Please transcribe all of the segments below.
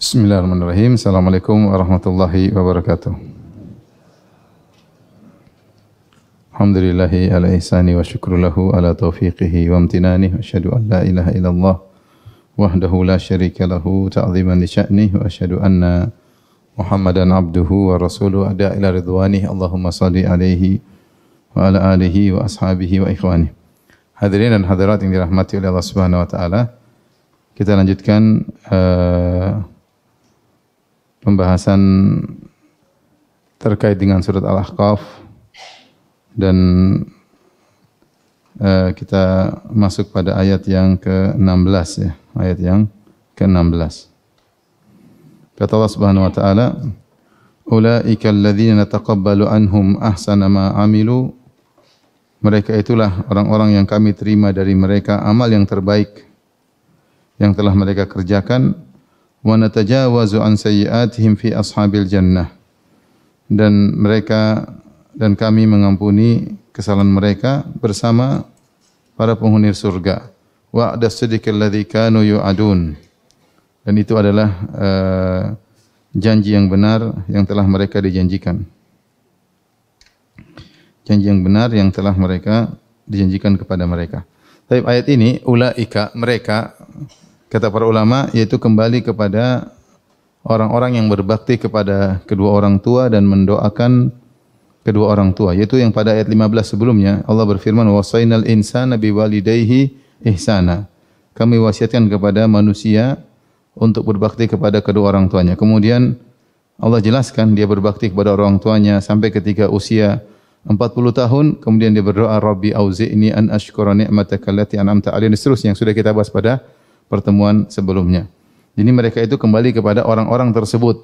Bismillahirrahmanirrahim. Assalamualaikum warahmatullahi wabarakatuh. Alhamdulillahi ala ihsani wa syukru lahu ala taufiqihi wa amtinani. Asyhadu an la ilaha illallah wahdahu la syarika lahu ta'ziman li sya'nih wa asyhadu anna Muhammadan abduhu wa rasuluhu ada ila ridwanih. Allahumma salli alaihi wa ala alihi wa ashabihi wa ikhwani. Hadirin dan hadirat yang dirahmati oleh Allah Subhanahu wa taala. Kita lanjutkan uh, pembahasan terkait dengan surat Al-Ahqaf dan uh, kita masuk pada ayat yang ke-16 ya, ayat yang ke-16. Kata Allah Subhanahu wa taala, "Ulaika alladziina nataqabbalu anhum ahsana ma 'amilu." Mereka itulah orang-orang yang kami terima dari mereka amal yang terbaik yang telah mereka kerjakan wa natajawazu an sayyi'atihim fi ashabil jannah. Dan mereka dan kami mengampuni kesalahan mereka bersama para penghuni surga. Wa ada sidqal ladzi kanu yu'adun. Dan itu adalah uh, janji yang benar yang telah mereka dijanjikan. Janji yang benar yang telah mereka dijanjikan kepada mereka. Tapi ayat ini ulaika mereka kata para ulama yaitu kembali kepada orang-orang yang berbakti kepada kedua orang tua dan mendoakan kedua orang tua. Yaitu yang pada ayat 15 sebelumnya Allah berfirman wasainal insana biwalidayhi ihsana. Kami wasiatkan kepada manusia untuk berbakti kepada kedua orang tuanya. Kemudian Allah jelaskan dia berbakti kepada orang tuanya sampai ketika usia 40 tahun. Kemudian dia berdoa Rabbi auzi'ni an ashkura ni'mataka allati an'amta alayya seterusnya yang sudah kita bahas pada pertemuan sebelumnya. Jadi mereka itu kembali kepada orang-orang tersebut.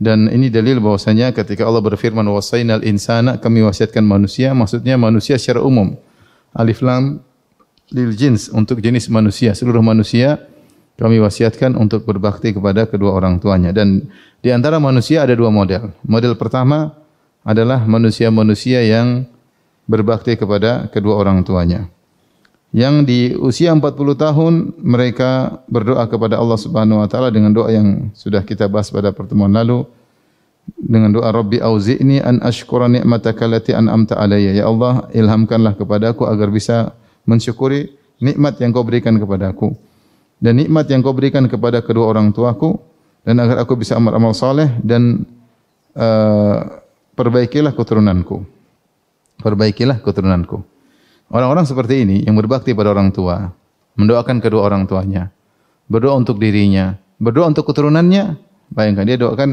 Dan ini dalil bahwasanya ketika Allah berfirman wasainal insana kami wasiatkan manusia maksudnya manusia secara umum. Alif lam lil jins untuk jenis manusia seluruh manusia kami wasiatkan untuk berbakti kepada kedua orang tuanya dan di antara manusia ada dua model. Model pertama adalah manusia-manusia yang berbakti kepada kedua orang tuanya yang di usia 40 tahun mereka berdoa kepada Allah Subhanahu wa taala dengan doa yang sudah kita bahas pada pertemuan lalu dengan doa Rabbi auzi'ni an ashkura ni'mataka allati an'amta alayya. Ya Allah ilhamkanlah kepadaku agar bisa mensyukuri nikmat yang kau berikan kepadaku dan nikmat yang kau berikan kepada kedua orang tuaku dan agar aku bisa amal-amal saleh dan uh, perbaikilah keturunanku. Perbaikilah keturunanku Orang-orang seperti ini yang berbakti pada orang tua, mendoakan kedua orang tuanya, berdoa untuk dirinya, berdoa untuk keturunannya. Bayangkan dia doakan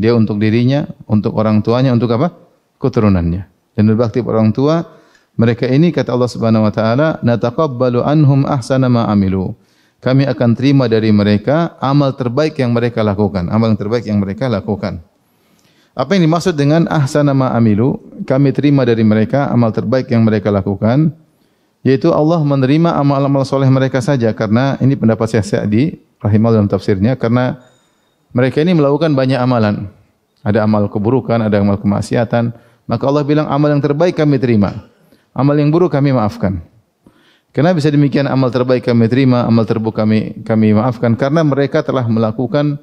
dia untuk dirinya, untuk orang tuanya, untuk apa? Keturunannya. Dan berbakti pada orang tua, mereka ini kata Allah Subhanahu wa taala, "Nataqabbalu anhum ahsana ma amilu." Kami akan terima dari mereka amal terbaik yang mereka lakukan, amal yang terbaik yang mereka lakukan. Apa yang dimaksud dengan ahsana ma amilu? Kami terima dari mereka amal terbaik yang mereka lakukan, yaitu Allah menerima amal-amal soleh mereka saja karena ini pendapat Syekh Sa'di rahimahullah dalam tafsirnya karena mereka ini melakukan banyak amalan. Ada amal keburukan, ada amal kemaksiatan, maka Allah bilang amal yang terbaik kami terima. Amal yang buruk kami maafkan. Kenapa bisa demikian amal terbaik kami terima, amal terburuk kami kami maafkan karena mereka telah melakukan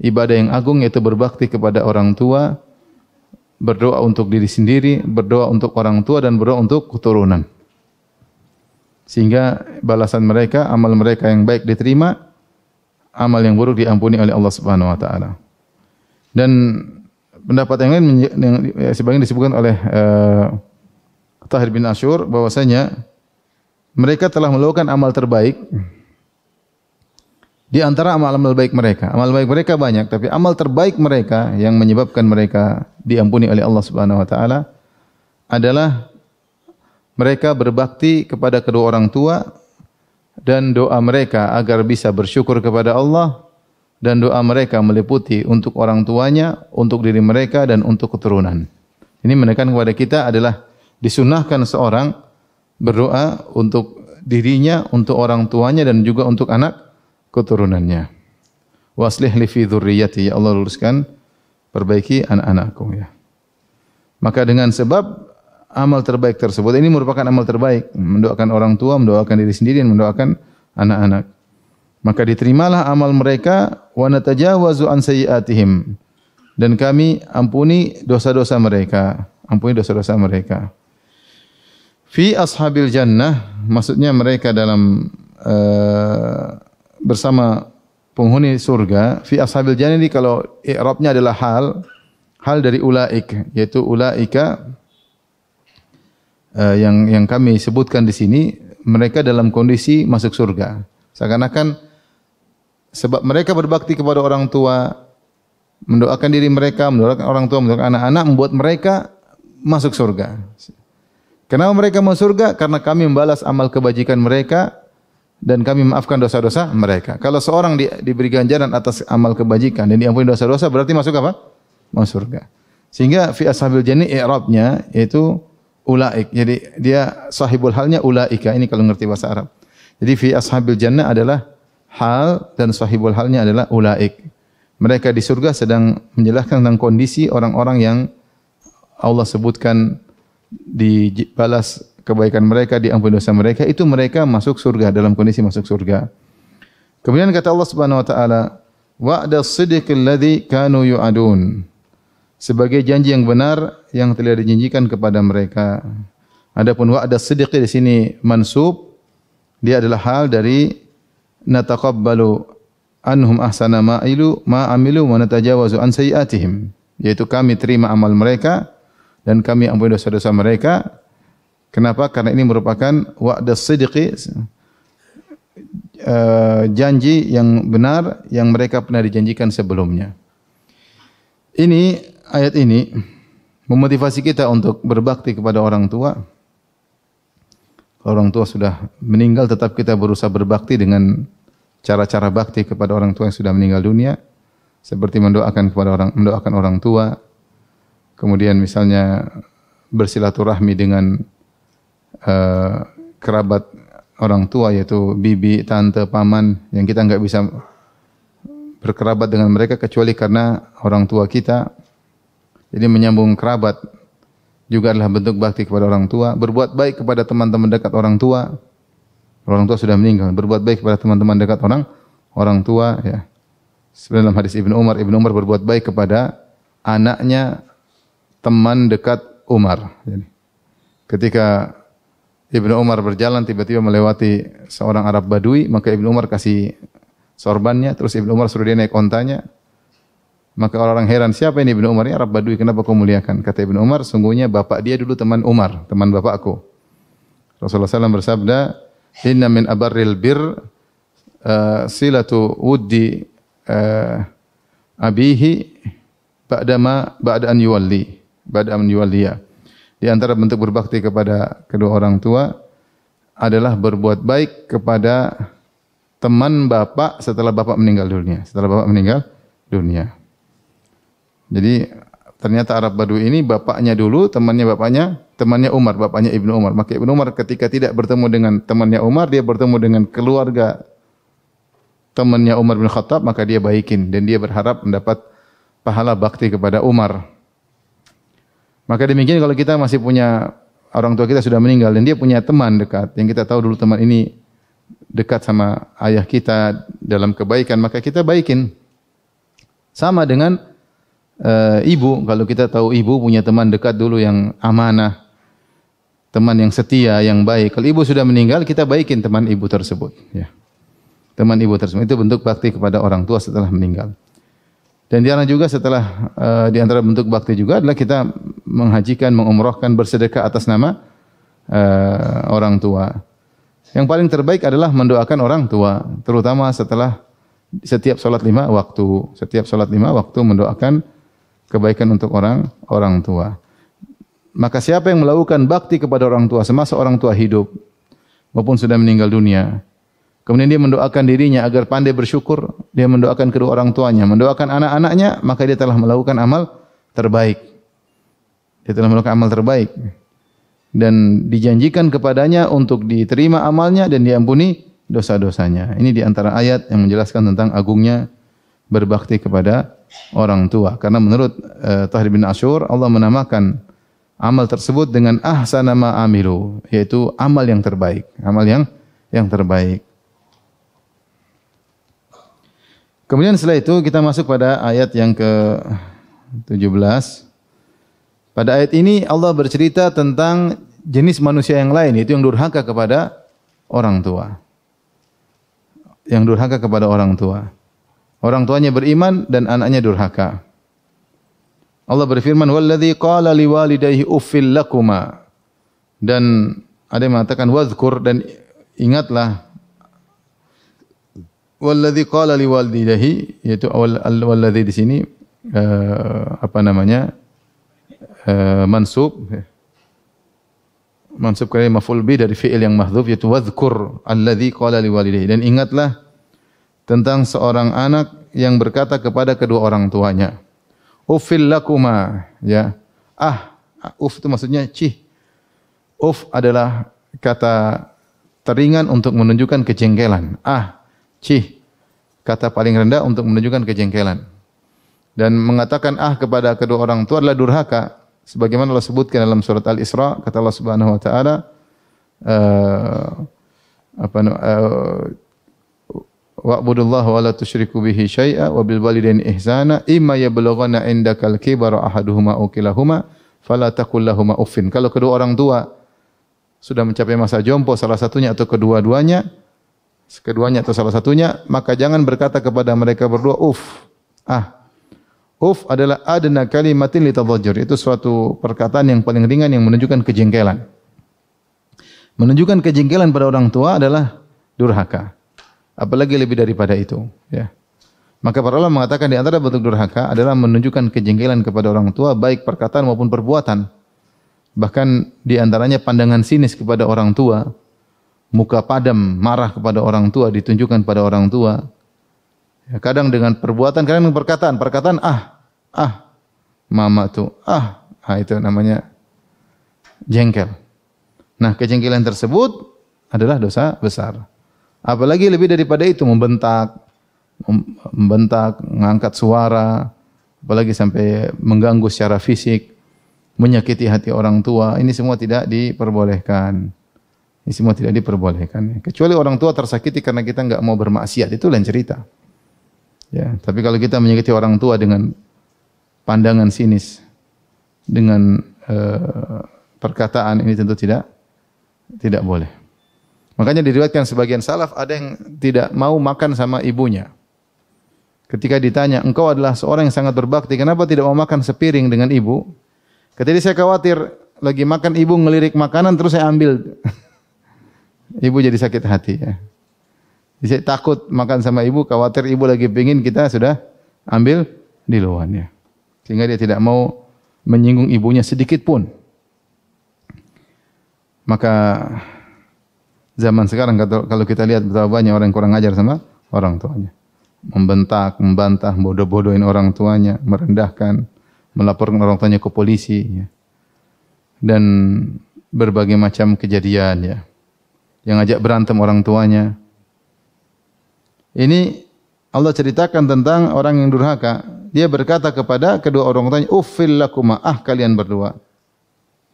ibadah yang agung yaitu berbakti kepada orang tua, berdoa untuk diri sendiri, berdoa untuk orang tua dan berdoa untuk keturunan. Sehingga balasan mereka, amal mereka yang baik diterima, amal yang buruk diampuni oleh Allah Subhanahu wa taala. Dan pendapat yang lain yang sebagian disebutkan oleh uh, Tahir bin Ashur bahwasanya mereka telah melakukan amal terbaik di antara amal-amal baik mereka. Amal baik mereka banyak, tapi amal terbaik mereka yang menyebabkan mereka diampuni oleh Allah Subhanahu wa taala adalah mereka berbakti kepada kedua orang tua dan doa mereka agar bisa bersyukur kepada Allah dan doa mereka meliputi untuk orang tuanya, untuk diri mereka dan untuk keturunan. Ini menekan kepada kita adalah disunahkan seorang berdoa untuk dirinya, untuk orang tuanya dan juga untuk anak keturunannya. Waslih li fi dzurriyyati ya Allah luruskan perbaiki anak-anakku ya. Maka dengan sebab amal terbaik tersebut ini merupakan amal terbaik, mendoakan orang tua, mendoakan diri sendiri dan mendoakan anak-anak. Maka diterimalah amal mereka wa natajawazu an. Dan kami ampuni dosa-dosa mereka. Ampuni dosa-dosa mereka. Fi ashabil jannah maksudnya mereka dalam uh, bersama penghuni surga. Fi ashabil jannah ini kalau i'rabnya adalah hal hal dari ulaik yaitu ulaika uh, yang yang kami sebutkan di sini mereka dalam kondisi masuk surga. Seakan-akan sebab mereka berbakti kepada orang tua, mendoakan diri mereka, mendoakan orang tua, mendoakan anak-anak membuat mereka masuk surga. Kenapa mereka masuk surga? Karena kami membalas amal kebajikan mereka dan kami memaafkan dosa-dosa mereka. Kalau seorang di, diberi ganjaran atas amal kebajikan dan diampuni dosa-dosa berarti masuk apa? Masuk surga. Sehingga fi ashabil jannah i'rabnya itu ulaik. Jadi dia sahibul halnya ulaika. Ini kalau ngerti bahasa Arab. Jadi fi ashabil jannah adalah hal dan sahibul halnya adalah ulaik. Mereka di surga sedang menjelaskan tentang kondisi orang-orang yang Allah sebutkan dibalas kebaikan mereka, diampuni dosa mereka, itu mereka masuk surga dalam kondisi masuk surga. Kemudian kata Allah Subhanahu wa taala, wa'da sidq alladhi kanu yu'adun. Sebagai janji yang benar yang telah dijanjikan kepada mereka. Adapun wa'da sidq di sini mansub dia adalah hal dari nataqabbalu anhum ahsana ma ilu ma amilu wa natajawazu an sayiatihim yaitu kami terima amal mereka dan kami ampuni dosa-dosa mereka. Kenapa? Karena ini merupakan wa'da sidqi uh, janji yang benar yang mereka pernah dijanjikan sebelumnya. Ini ayat ini memotivasi kita untuk berbakti kepada orang tua. orang tua sudah meninggal tetap kita berusaha berbakti dengan cara-cara bakti kepada orang tua yang sudah meninggal dunia seperti mendoakan kepada orang mendoakan orang tua, kemudian misalnya bersilaturahmi dengan uh, kerabat orang tua yaitu bibi, tante, paman yang kita enggak bisa berkerabat dengan mereka kecuali karena orang tua kita. Jadi menyambung kerabat juga adalah bentuk bakti kepada orang tua, berbuat baik kepada teman-teman dekat orang tua. Orang tua sudah meninggal, berbuat baik kepada teman-teman dekat orang orang tua ya. Sebenarnya dalam hadis Ibnu Umar, Ibnu Umar berbuat baik kepada anaknya teman dekat Umar. Jadi, ketika Ibnu Umar berjalan tiba-tiba melewati seorang Arab Badui, maka Ibnu Umar kasih sorbannya, terus Ibnu Umar suruh dia naik ontanya. Maka orang-orang heran, siapa ini Ibnu Umar? Ya Arab Badui, kenapa kau muliakan? Kata Ibnu Umar, sungguhnya bapak dia dulu teman Umar, teman bapakku. Rasulullah SAW bersabda, Inna min abarril bir uh, silatu wuddi uh, abihi ba'dama ba'da an yuwalli ba'da an yuwalliya. Di antara bentuk berbakti kepada kedua orang tua adalah berbuat baik kepada teman bapak setelah bapak meninggal dunia. Setelah bapak meninggal dunia. Jadi ternyata Arab Badui ini bapaknya dulu, temannya bapaknya, temannya Umar, bapaknya Ibnu Umar. Maka Ibnu Umar ketika tidak bertemu dengan temannya Umar, dia bertemu dengan keluarga temannya Umar bin Khattab, maka dia baikin dan dia berharap mendapat pahala bakti kepada Umar. Maka demikian kalau kita masih punya orang tua kita sudah meninggal dan dia punya teman dekat yang kita tahu dulu teman ini dekat sama ayah kita dalam kebaikan maka kita baikin. Sama dengan uh, ibu kalau kita tahu ibu punya teman dekat dulu yang amanah, teman yang setia, yang baik. Kalau ibu sudah meninggal kita baikin teman ibu tersebut, ya. Teman ibu tersebut itu bentuk bakti kepada orang tua setelah meninggal. Dan di juga setelah uh, di antara bentuk bakti juga adalah kita menghajikan, mengumrohkan, bersedekah atas nama uh, orang tua. Yang paling terbaik adalah mendoakan orang tua, terutama setelah setiap sholat lima waktu. Setiap sholat lima waktu mendoakan kebaikan untuk orang orang tua. Maka siapa yang melakukan bakti kepada orang tua semasa orang tua hidup maupun sudah meninggal dunia, Kemudian dia mendoakan dirinya agar pandai bersyukur. Dia mendoakan kedua orang tuanya, mendoakan anak-anaknya, maka dia telah melakukan amal terbaik. Dia telah melakukan amal terbaik. Dan dijanjikan kepadanya untuk diterima amalnya dan diampuni dosa-dosanya. Ini di antara ayat yang menjelaskan tentang agungnya berbakti kepada orang tua. Karena menurut uh, Tahir bin Ashur, Allah menamakan amal tersebut dengan ahsana ma amilu, yaitu amal yang terbaik. Amal yang yang terbaik. Kemudian setelah itu kita masuk pada ayat yang ke-17. Pada ayat ini Allah bercerita tentang jenis manusia yang lain yaitu yang durhaka kepada orang tua. Yang durhaka kepada orang tua. Orang tuanya beriman dan anaknya durhaka. Allah berfirman, "Walladzi qala liwalidayhi uffil lakuma." Dan ada yang mengatakan wadhkur dan ingatlah walladzi qala liwalidayhi yaitu walladzi di sini uh, apa namanya? Uh, mansub mansub kali maf'ul bi dari fi'il yang mahdzuf yaitu wadhkur alladzi qala liwalidayhi dan ingatlah tentang seorang anak yang berkata kepada kedua orang tuanya Ufil lakuma, ya. Ah, uf itu maksudnya cih. Uf adalah kata teringan untuk menunjukkan kejengkelan. Ah, cih. Kata paling rendah untuk menunjukkan kejengkelan. Dan mengatakan ah kepada kedua orang tua adalah durhaka. Sebagaimana Allah sebutkan dalam surat Al-Isra, kata Allah Subhanahu wa taala, uh, apa uh, wa'budullah wa la tusyriku bihi syai'a wa bil walidaini ihsana imma yablughanna indakal kibara ahaduhuma aw kilahuma fala taqul uffin kalau kedua orang tua sudah mencapai masa jompo salah satunya atau kedua-duanya keduanya atau salah satunya maka jangan berkata kepada mereka berdua uf ah uf adalah adna kalimatin litadhajjur. Itu suatu perkataan yang paling ringan yang menunjukkan kejengkelan. Menunjukkan kejengkelan pada orang tua adalah durhaka. Apalagi lebih daripada itu ya. Maka para ulama mengatakan di antara bentuk durhaka adalah menunjukkan kejengkelan kepada orang tua baik perkataan maupun perbuatan. Bahkan di antaranya pandangan sinis kepada orang tua muka padam marah kepada orang tua ditunjukkan pada orang tua. Ya, kadang dengan perbuatan kadang dengan perkataan. Perkataan ah ah mama tuh ah. Ah itu namanya jengkel. Nah kejengkelan tersebut adalah dosa besar. Apalagi lebih daripada itu membentak, membentak, mengangkat suara, apalagi sampai mengganggu secara fisik, menyakiti hati orang tua, ini semua tidak diperbolehkan. Ini semua tidak diperbolehkan. Kecuali orang tua tersakiti karena kita enggak mau bermaksiat, itu lain cerita. Ya, tapi kalau kita menyakiti orang tua dengan pandangan sinis, dengan uh, perkataan ini tentu tidak tidak boleh. Makanya diriwayatkan sebagian salaf ada yang tidak mau makan sama ibunya. Ketika ditanya, engkau adalah seorang yang sangat berbakti, kenapa tidak mau makan sepiring dengan ibu? Ketika saya khawatir lagi makan ibu ngelirik makanan terus saya ambil. ibu jadi sakit hati ya. Saya takut makan sama ibu, khawatir ibu lagi pingin kita sudah ambil di luarnya. Sehingga dia tidak mau menyinggung ibunya sedikit pun. Maka zaman sekarang kalau kita lihat betapa banyak orang yang kurang ajar sama orang tuanya. Membentak, membantah, bodoh-bodohin orang tuanya, merendahkan, melaporkan orang tuanya ke polisi. Ya. Dan berbagai macam kejadian ya. Yang ajak berantem orang tuanya. Ini Allah ceritakan tentang orang yang durhaka. Dia berkata kepada kedua orang tuanya, "Uffil lakuma, ah kalian berdua."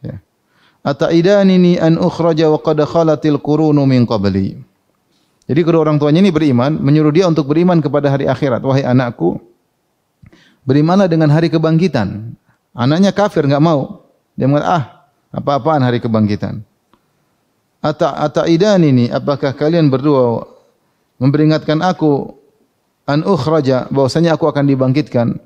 Ya. Ataidanini an ukhraja wa qad khalatil qurunu min qabli. Jadi kedua orang tuanya ini beriman, menyuruh dia untuk beriman kepada hari akhirat. Wahai anakku, berimanlah dengan hari kebangkitan. Anaknya kafir, enggak mau. Dia mengatakan, ah, apa-apaan hari kebangkitan. Ata ataidanini, apakah kalian berdua memperingatkan aku an ukhraja bahwasanya aku akan dibangkitkan.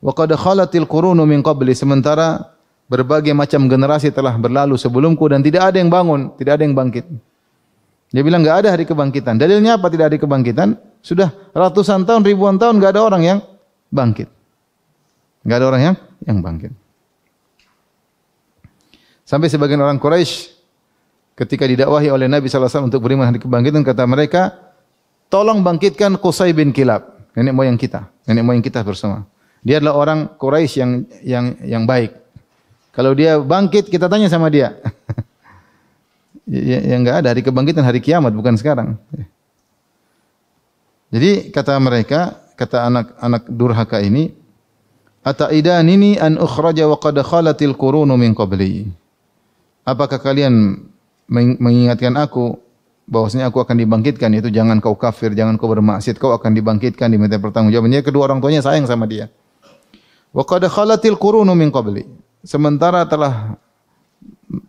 Wa qad khalatil qurunu min qabli sementara berbagai macam generasi telah berlalu sebelumku dan tidak ada yang bangun, tidak ada yang bangkit. Dia bilang enggak ada hari kebangkitan. Dalilnya apa tidak ada kebangkitan? Sudah ratusan tahun, ribuan tahun enggak ada orang yang bangkit. Enggak ada orang yang yang bangkit. Sampai sebagian orang Quraisy ketika didakwahi oleh Nabi SAW untuk beriman hari kebangkitan kata mereka, tolong bangkitkan Qusay bin Kilab, nenek moyang kita, nenek moyang kita bersama. Dia adalah orang Quraisy yang yang yang baik. Kalau dia bangkit, kita tanya sama dia. ya, ya enggak ada hari kebangkitan hari kiamat bukan sekarang. Jadi kata mereka, kata anak-anak durhaka ini, Ataidanini an ukhraja wa qad khalatil qurunu min qabli. Apakah kalian mengingatkan aku bahwasanya aku akan dibangkitkan yaitu jangan kau kafir, jangan kau bermaksiat, kau akan dibangkitkan diminta pertanggungjawabannya. Kedua orang tuanya sayang sama dia. Wa qad khalatil qurunu min qabli. Sementara telah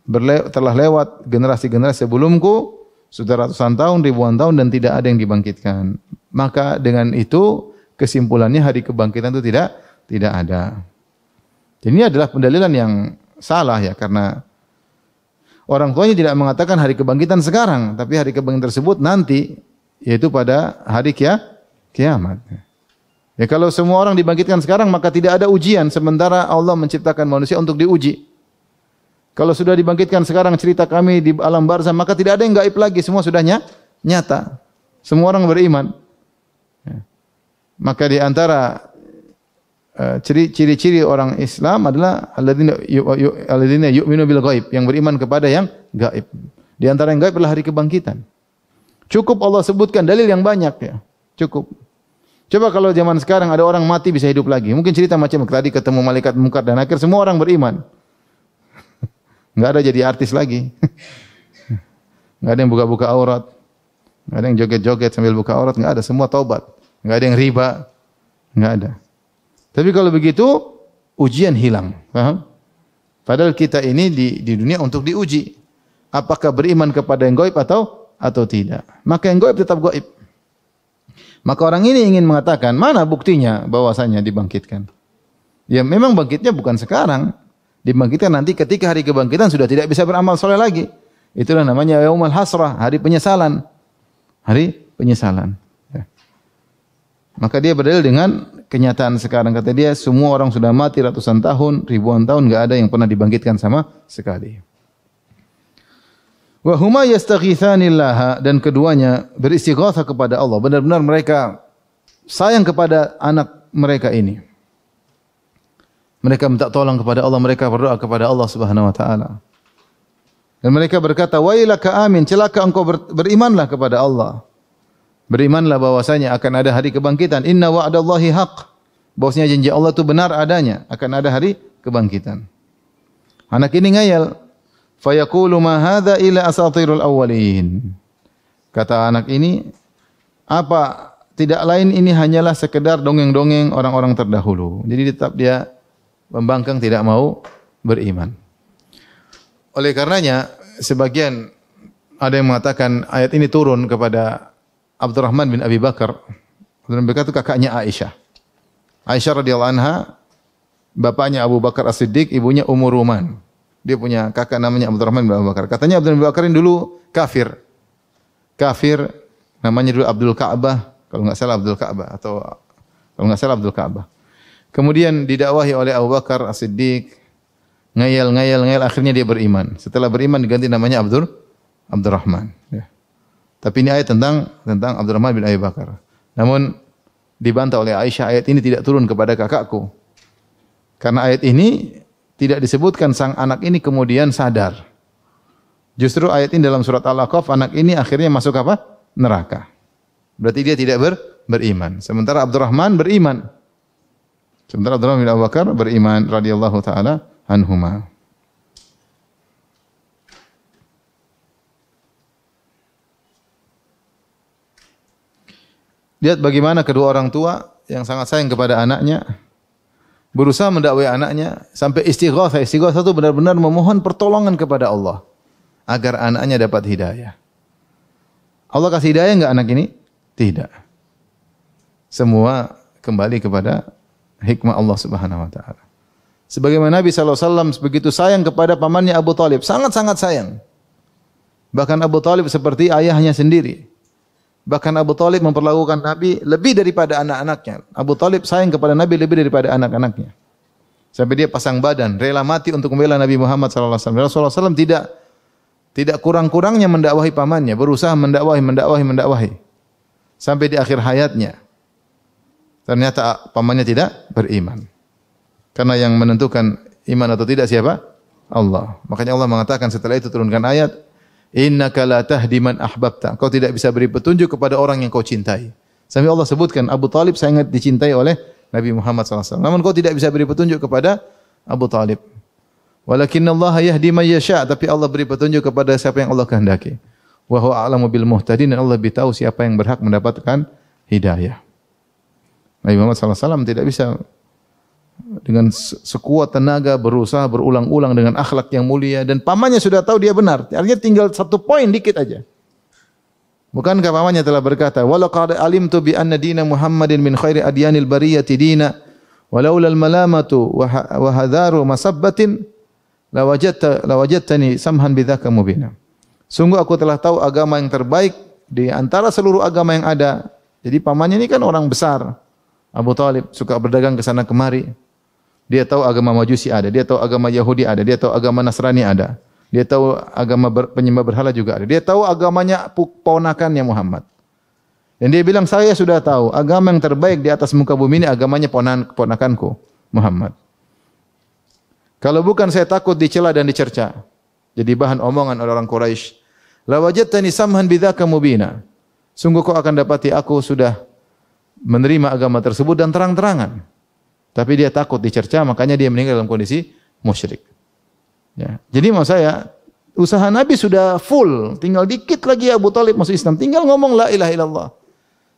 berle telah lewat generasi-generasi sebelumku sudah ratusan tahun, ribuan tahun dan tidak ada yang dibangkitkan. Maka dengan itu kesimpulannya hari kebangkitan itu tidak tidak ada. Jadi ini adalah pendalilan yang salah ya karena orang tuanya tidak mengatakan hari kebangkitan sekarang, tapi hari kebangkitan tersebut nanti yaitu pada hari kia, kiamat. Ya kalau semua orang dibangkitkan sekarang maka tidak ada ujian sementara Allah menciptakan manusia untuk diuji. Kalau sudah dibangkitkan sekarang cerita kami di alam barzah maka tidak ada yang gaib lagi, semua sudah nyata. Semua orang beriman. Ya. Maka di antara ciri-ciri orang Islam adalah alladzina alladzina yu'minu bil ghaib, yang beriman kepada yang gaib. Di antara yang gaib adalah hari kebangkitan. Cukup Allah sebutkan dalil yang banyak ya. Cukup. Coba kalau zaman sekarang ada orang mati bisa hidup lagi. Mungkin cerita macam tadi ketemu malaikat mungkar dan akhir semua orang beriman. Enggak ada jadi artis lagi. Enggak ada yang buka-buka aurat. Enggak ada yang joget-joget sambil buka aurat, enggak ada, semua taubat. Enggak ada yang riba. Enggak ada. Tapi kalau begitu ujian hilang? Padahal kita ini di di dunia untuk diuji. Apakah beriman kepada yang gaib atau atau tidak? Maka yang gaib tetap gaib. Maka orang ini ingin mengatakan, mana buktinya bahwasanya dibangkitkan? Ya memang bangkitnya bukan sekarang, dibangkitkan nanti ketika hari kebangkitan sudah tidak bisa beramal soleh lagi. Itulah namanya yaumul hasrah, hari penyesalan. Hari penyesalan. Maka dia berdalil dengan kenyataan sekarang. Kata dia, semua orang sudah mati ratusan tahun, ribuan tahun, enggak ada yang pernah dibangkitkan sama sekali. Wa huma yastaghitsanillah dan keduanya beristighatsah kepada Allah. Benar-benar mereka sayang kepada anak mereka ini. Mereka minta tolong kepada Allah, mereka berdoa kepada Allah Subhanahu wa taala. Dan mereka berkata, "Wailaka amin, celaka engkau ber berimanlah kepada Allah." Berimanlah bahwasanya akan ada hari kebangkitan. Inna wa'dallahi haq. Bahwasanya janji Allah itu benar adanya, akan ada hari kebangkitan. Anak ini ngayal. Fayaqulu ma hadza ila asatirul awwalin. Kata anak ini, apa tidak lain ini hanyalah sekedar dongeng-dongeng orang-orang terdahulu. Jadi tetap dia membangkang tidak mau beriman. Oleh karenanya sebagian ada yang mengatakan ayat ini turun kepada Abdurrahman bin Abi Bakar. Dan mereka itu kakaknya Aisyah. Aisyah radhiyallahu anha bapaknya Abu Bakar As-Siddiq, ibunya Ummu Ruman. Dia punya kakak namanya Abdurrahman bin Abu Bakar. Katanya Abdurrahman bin Bakar ini dulu kafir. Kafir namanya dulu Abdul Ka'bah, kalau enggak salah Abdul Ka'bah atau kalau enggak salah Abdul Ka'bah. Kemudian didakwahi oleh Abu Bakar As-Siddiq, ngayal ngayal ngayal akhirnya dia beriman. Setelah beriman diganti namanya Abdur Abdurrahman. Ya. Tapi ini ayat tentang tentang Abdurrahman bin Abi Bakar. Namun dibantah oleh Aisyah ayat ini tidak turun kepada kakakku. Karena ayat ini tidak disebutkan sang anak ini kemudian sadar. Justru ayat ini dalam surat Al-Aqaf anak ini akhirnya masuk apa? Neraka. Berarti dia tidak ber, beriman. Sementara Abdurrahman beriman. Sementara Abdullah bin Abu Bakar beriman radhiyallahu taala anhuma. Lihat bagaimana kedua orang tua yang sangat sayang kepada anaknya berusaha mendakwai anaknya sampai istighatsah. Istighatsah itu benar-benar memohon pertolongan kepada Allah agar anaknya dapat hidayah. Allah kasih hidayah enggak anak ini? Tidak. Semua kembali kepada hikmah Allah Subhanahu wa taala. Sebagaimana Nabi SAW begitu sayang kepada pamannya Abu Talib, sangat-sangat sayang. Bahkan Abu Talib seperti ayahnya sendiri. Bahkan Abu Talib memperlakukan Nabi lebih daripada anak-anaknya. Abu Talib sayang kepada Nabi lebih daripada anak-anaknya. Sampai dia pasang badan, rela mati untuk membela Nabi Muhammad SAW. Rasulullah SAW tidak tidak kurang-kurangnya mendakwahi pamannya, berusaha mendakwahi, mendakwahi, mendakwahi. Sampai di akhir hayatnya. Ternyata pamannya tidak beriman. Karena yang menentukan iman atau tidak siapa? Allah. Makanya Allah mengatakan setelah itu turunkan ayat, Innaka la tahdi man ahbabta. Kau tidak bisa beri petunjuk kepada orang yang kau cintai. Sampai Allah sebutkan Abu Talib sangat dicintai oleh Nabi Muhammad SAW. Namun kau tidak bisa beri petunjuk kepada Abu Talib. Walakin Allah yahdi man yasha, tapi Allah beri petunjuk kepada siapa yang Allah kehendaki. wa huwa a'lamu bil muhtadin dan Allah lebih tahu siapa yang berhak mendapatkan hidayah. Nabi Muhammad SAW tidak bisa dengan sekuat tenaga berusaha berulang-ulang dengan akhlak yang mulia dan pamannya sudah tahu dia benar. Artinya tinggal satu poin dikit aja. Bukankah pamannya telah berkata, "Walau qad alimtu bi anna dina Muhammadin min khairi adyanil bariyati dina, walaula al-malamatu wa hadharu masabbatin lawajadta lawajadtani samhan bidzaka mubina." Sungguh aku telah tahu agama yang terbaik di antara seluruh agama yang ada. Jadi pamannya ini kan orang besar. Abu Talib suka berdagang ke sana kemari. Dia tahu agama Majusi ada, dia tahu agama Yahudi ada, dia tahu agama Nasrani ada. Dia tahu agama ber, penyembah berhala juga ada. Dia tahu agamanya ponakannya Muhammad. Dan dia bilang, saya sudah tahu agama yang terbaik di atas muka bumi ini agamanya ponakanku Muhammad. Kalau bukan saya takut dicela dan dicerca. Jadi bahan omongan orang-orang Quraisy. La wajadtani samhan bidzaka mubina. Sungguh kau akan dapati aku sudah menerima agama tersebut dan terang-terangan. Tapi dia takut dicerca, makanya dia meninggal dalam kondisi musyrik. Ya. Jadi maksud saya, usaha Nabi sudah full, tinggal dikit lagi Abu Talib masuk Islam, tinggal ngomong la ilaha illallah.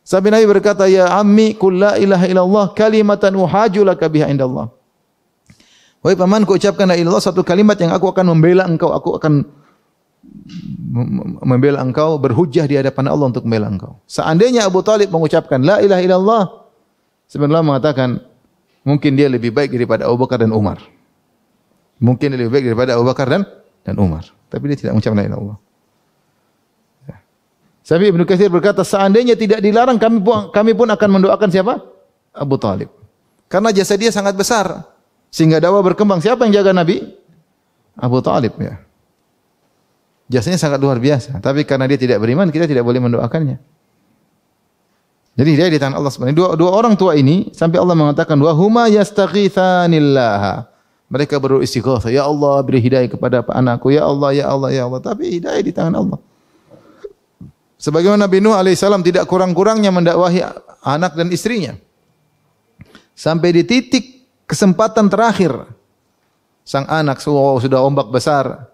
Sampai Nabi berkata, "Ya ammi, kul la ilaha illallah kalimatan uhaju laka biha indallah." Wahai pamanku ucapkan la ilaha satu kalimat yang aku akan membela engkau, aku akan membela engkau, berhujjah di hadapan Allah untuk membela engkau. Seandainya Abu Talib mengucapkan la ilaha illallah, sebenarnya mengatakan mungkin dia lebih baik daripada Abu Bakar dan Umar. Mungkin lebih baik daripada Abu Bakar dan dan Umar. Tapi dia tidak mengucapkan la ilaha illallah. Ya. Sampai Ibnu Katsir berkata, seandainya tidak dilarang kami pun kami pun akan mendoakan siapa? Abu Talib. Karena jasa dia sangat besar. Sehingga dakwah berkembang. Siapa yang jaga Nabi? Abu Talib ya. Jasanya sangat luar biasa. Tapi karena dia tidak beriman, kita tidak boleh mendoakannya. Jadi dia di tangan Allah SWT. Dua, dua orang tua ini sampai Allah mengatakan wa huma yastaghitsanillah. Mereka beristighatsah, ya Allah beri hidayah kepada anakku, ya Allah, ya Allah, ya Allah. Tapi hidayah di tangan Allah. Sebagaimana Nabi Nuh alaihissalam tidak kurang-kurangnya mendakwahi anak dan istrinya. Sampai di titik kesempatan terakhir. Sang anak sudah ombak besar.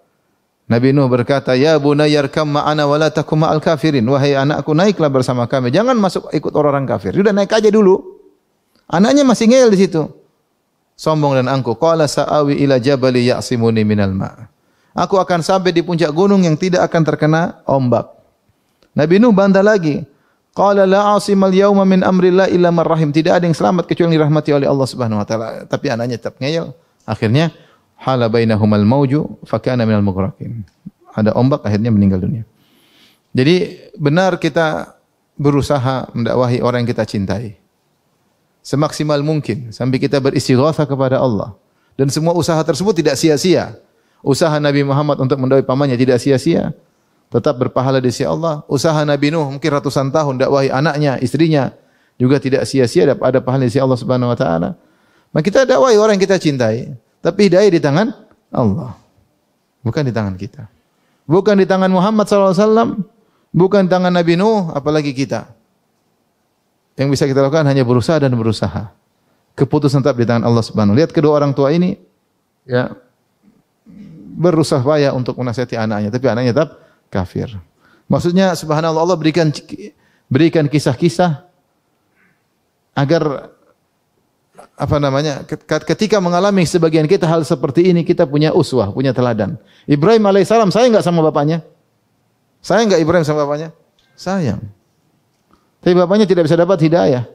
Nabi Nuh berkata, "Ya bunayya arkam ma'ana wa la takum ma'al kafirin." Wahai anakku, naiklah bersama kami. Jangan masuk ikut orang-orang kafir. Sudah naik aja dulu. Anaknya masih ngeyel di situ sombong dan angkuh. Qala sa'awi ila jabali ya'simuni minal ma'. Aku akan sampai di puncak gunung yang tidak akan terkena ombak. Nabi Nuh bantah lagi. Qala la asimal yauma min amrillah illa man rahim. Tidak ada yang selamat kecuali yang dirahmati oleh Allah Subhanahu wa taala. Tapi anaknya tetap ngeyel. Akhirnya hala bainahumal mauju fakana minal mughraqin. Ada ombak akhirnya meninggal dunia. Jadi benar kita berusaha mendakwahi orang yang kita cintai semaksimal mungkin sampai kita beristighatsah kepada Allah. Dan semua usaha tersebut tidak sia-sia. Usaha Nabi Muhammad untuk mendakwahi pamannya tidak sia-sia. Tetap berpahala di sisi Allah. Usaha Nabi Nuh mungkin ratusan tahun dakwahi anaknya, istrinya juga tidak sia-sia ada pahala di sisi Allah Subhanahu wa taala. Maka kita dakwahi orang yang kita cintai, tapi hidayah di tangan Allah. Bukan di tangan kita. Bukan di tangan Muhammad SAW, bukan di tangan Nabi Nuh, apalagi kita. Yang bisa kita lakukan hanya berusaha dan berusaha. Keputusan tetap di tangan Allah Subhanahu. Lihat kedua orang tua ini ya berusaha payah untuk menasihati anaknya, tapi anaknya tetap kafir. Maksudnya subhanallah Allah berikan berikan kisah-kisah agar apa namanya ketika mengalami sebagian kita hal seperti ini kita punya uswah, punya teladan. Ibrahim alaihissalam saya enggak sama bapaknya? Saya enggak Ibrahim sama bapaknya? Sayang. Tapi bapaknya tidak bisa dapat hidayah.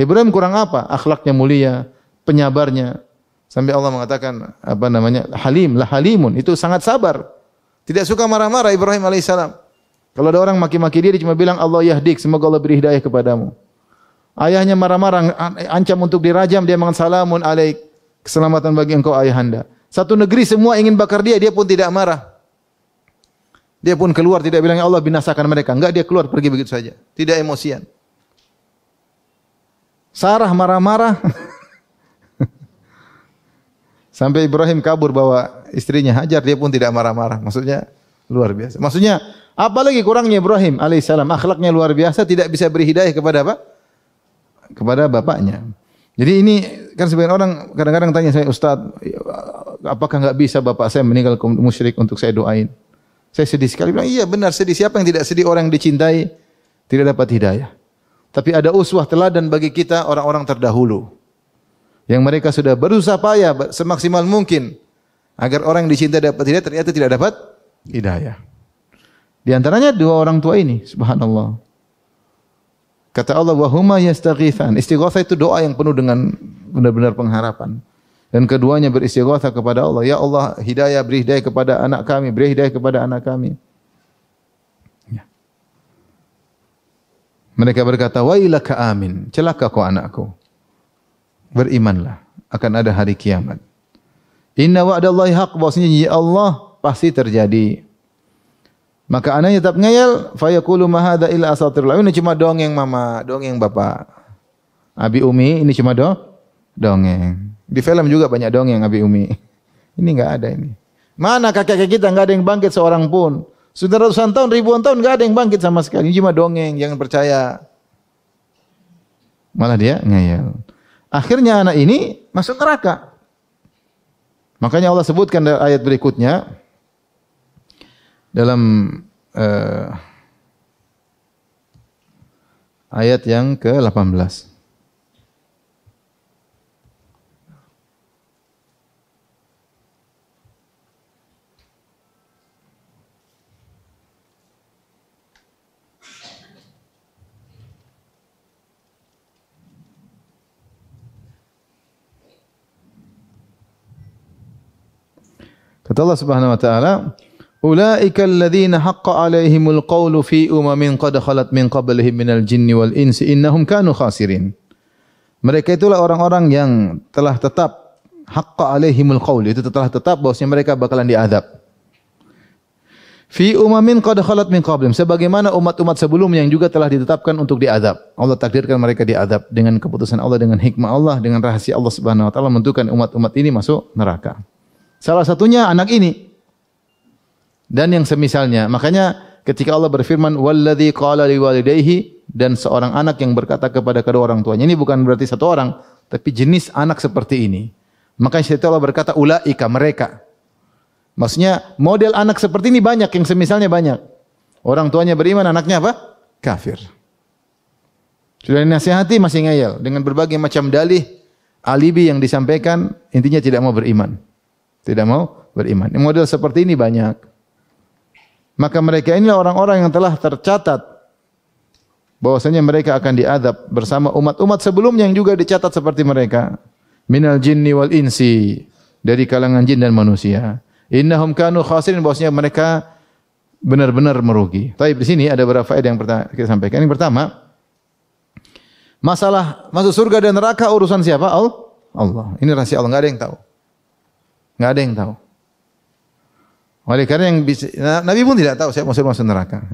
Ibrahim kurang apa? Akhlaknya mulia, penyabarnya. Sampai Allah mengatakan apa namanya? Halim, lah halimun. Itu sangat sabar. Tidak suka marah-marah Ibrahim alaihissalam. Kalau ada orang maki-maki dia, dia cuma bilang Allah yahdik, semoga Allah beri hidayah kepadamu. Ayahnya marah-marah, ancam untuk dirajam, dia mengatakan salamun alaik, keselamatan bagi engkau ayahanda. Satu negeri semua ingin bakar dia, dia pun tidak marah. Dia pun keluar tidak bilang ya Allah binasakan mereka. Enggak dia keluar pergi begitu saja. Tidak emosian. Sarah marah-marah. Sampai Ibrahim kabur bawa istrinya Hajar dia pun tidak marah-marah. Maksudnya luar biasa. Maksudnya apalagi kurangnya Ibrahim alaihissalam akhlaknya luar biasa tidak bisa beri hidayah kepada apa? Kepada bapaknya. Jadi ini kan sebagian orang kadang-kadang tanya saya Ustaz, apakah enggak bisa bapak saya meninggal musyrik untuk saya doain? Saya sedih sekali. Bilang, iya benar sedih. Siapa yang tidak sedih orang yang dicintai tidak dapat hidayah. Tapi ada uswah teladan bagi kita orang-orang terdahulu. Yang mereka sudah berusaha payah semaksimal mungkin agar orang yang dicintai dapat hidayah ternyata tidak dapat hidayah. Di antaranya dua orang tua ini, subhanallah. Kata Allah, wa huma yastaghitsan. Istighatsah itu doa yang penuh dengan benar-benar pengharapan. Dan keduanya beristighatsah kepada Allah, ya Allah, hidayah beri hidayah kepada anak kami, beri hidayah kepada anak kami. Ya. Mereka berkata, "Wailaka amin." Celaka kau anakku. Berimanlah, akan ada hari kiamat. Inna wa'dallahi haq, bahwasanya janji Allah pasti terjadi. Maka anaknya tetap ngeyel, fayaqulu ma hadza illa asatirul Ini cuma dongeng mama, dongeng bapak. Abi Umi ini cuma do dongeng. Di film juga banyak dongeng Abi Umi. Ini enggak ada ini. Mana kakek-kakek kita enggak ada yang bangkit seorang pun. Sudah ratusan tahun, ribuan tahun enggak ada yang bangkit sama sekali. Ini cuma dongeng, jangan percaya. Malah dia ngeyel. Akhirnya anak ini masuk neraka. Makanya Allah sebutkan ayat berikutnya, dalam uh, ayat yang ke-18. Kata Allah Subhanahu wa taala, Ulaika alladhina haqqa alaihimul qawlu fi umamin qad khalat min qablihim minal jinni wal innahum kanu khasirin. Mereka itulah orang-orang yang telah tetap haqqa alaihimul qawl itu telah tetap bahwasanya mereka bakalan diazab. Fi umamin qad khalat min qablihim sebagaimana umat-umat sebelumnya yang juga telah ditetapkan untuk diazab. Allah takdirkan mereka diazab dengan keputusan Allah dengan hikmah Allah dengan rahasia Allah Subhanahu wa taala menentukan umat-umat ini masuk neraka. Salah satunya anak ini dan yang semisalnya. Makanya ketika Allah berfirman walladzi qala liwalidayhi dan seorang anak yang berkata kepada kedua orang tuanya. Ini bukan berarti satu orang, tapi jenis anak seperti ini. Makanya setelah Allah berkata ulaika mereka. Maksudnya model anak seperti ini banyak yang semisalnya banyak. Orang tuanya beriman, anaknya apa? Kafir. Sudah dinasihati masih ngeyel dengan berbagai macam dalih alibi yang disampaikan intinya tidak mau beriman. Tidak mau beriman. Model seperti ini banyak. Maka mereka inilah orang-orang yang telah tercatat bahwasanya mereka akan diadab bersama umat-umat sebelumnya yang juga dicatat seperti mereka. Minal jinni wal insi dari kalangan jin dan manusia. Innahum kanu khasirin bahwasanya mereka benar-benar merugi. Tapi di sini ada beberapa faedah yang kita sampaikan. Yang pertama, masalah masuk surga dan neraka urusan siapa? Allah. Ini rahasia Allah, enggak ada yang tahu. Enggak ada yang tahu. Oleh karena yang bisa, Nabi pun tidak tahu siapa masuk masuk neraka.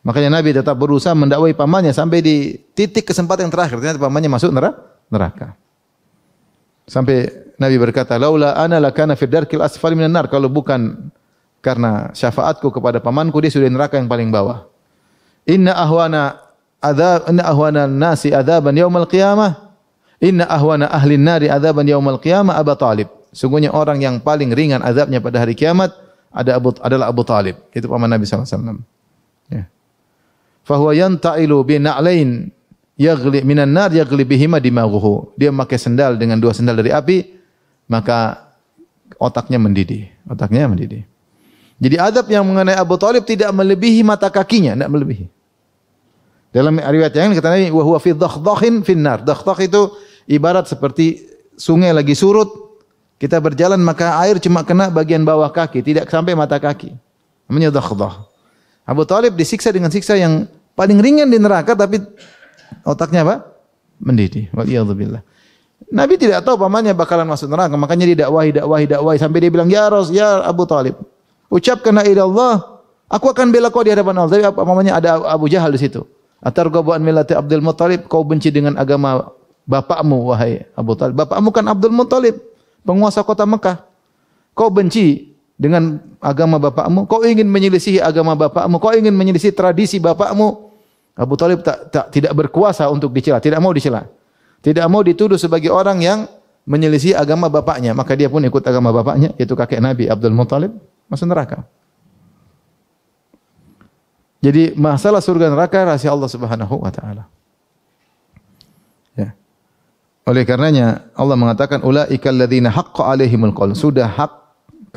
Makanya Nabi tetap berusaha mendakwai pamannya sampai di titik kesempatan yang terakhir. Ternyata pamannya masuk neraka. Sampai Nabi berkata, "Laula ana lakana fi darkil asfali minan nar." Kalau bukan karena syafaatku kepada pamanku dia sudah neraka yang paling bawah. Inna ahwana adzab inna ahwana nasi adzaban yaumal qiyamah. Inna ahwana ahli nari adzaban yaumal qiyamah Abu Talib. Sungguhnya orang yang paling ringan azabnya pada hari kiamat ada Abu, adalah Abu Talib. Itu paman Nabi SAW. Ya. Fahuwa yanta'ilu bina'lain yaghli minan nar yaghli bihima dimaghuhu. Dia memakai sendal dengan dua sendal dari api, maka otaknya mendidih. Otaknya mendidih. Jadi adab yang mengenai Abu Talib tidak melebihi mata kakinya, tidak melebihi. Dalam riwayat yang kata Nabi, wa huwa fi dakhdakhin finnar. Dakhdak itu ibarat seperti sungai lagi surut, kita berjalan maka air cuma kena bagian bawah kaki, tidak sampai mata kaki. Namanya dakhdah. Abu Talib disiksa dengan siksa yang paling ringan di neraka tapi otaknya apa? Mendidih. Waliyadzubillah. Nabi tidak tahu pamannya bakalan masuk neraka, makanya dia dakwahi, dakwahi, dakwahi sampai dia bilang, "Ya Ras, ya Abu Talib, ucapkan la Allah, aku akan bela kau di hadapan Allah." Tapi pamannya ada Abu Jahal di situ. Atarghabu an millati Abdul Muttalib, kau benci dengan agama bapakmu wahai Abu Talib. Bapakmu kan Abdul Muttalib penguasa kota Mekah. Kau benci dengan agama bapakmu, kau ingin menyelisihi agama bapakmu, kau ingin menyelisihi tradisi bapakmu. Abu Talib tak, tak tidak berkuasa untuk dicela, tidak mau dicela. Tidak mau dituduh sebagai orang yang menyelisihi agama bapaknya, maka dia pun ikut agama bapaknya yaitu kakek Nabi Abdul Muttalib masuk neraka. Jadi masalah surga neraka rahasia Allah Subhanahu wa taala. Oleh karenanya Allah mengatakan ulaikal ladzina haqqa alaihimul qaul. Sudah hak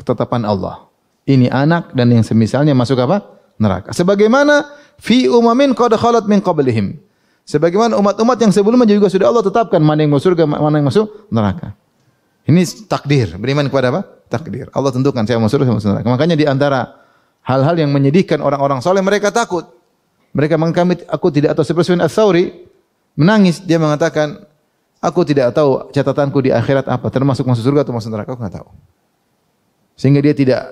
ketetapan Allah. Ini anak dan yang semisalnya masuk apa? Neraka. Sebagaimana fi umamin qad khalat min qablihim. Sebagaimana umat-umat yang sebelumnya juga sudah Allah tetapkan mana yang masuk surga, mana yang masuk neraka. Ini takdir. Beriman kepada apa? Takdir. Allah tentukan saya masuk surga, saya masuk neraka. Makanya di antara hal-hal yang menyedihkan orang-orang soleh mereka takut. Mereka mengkamit aku tidak tahu seperti Ats-Tsauri menangis dia mengatakan aku tidak tahu catatanku di akhirat apa termasuk masuk surga atau masuk neraka aku enggak tahu. Sehingga dia tidak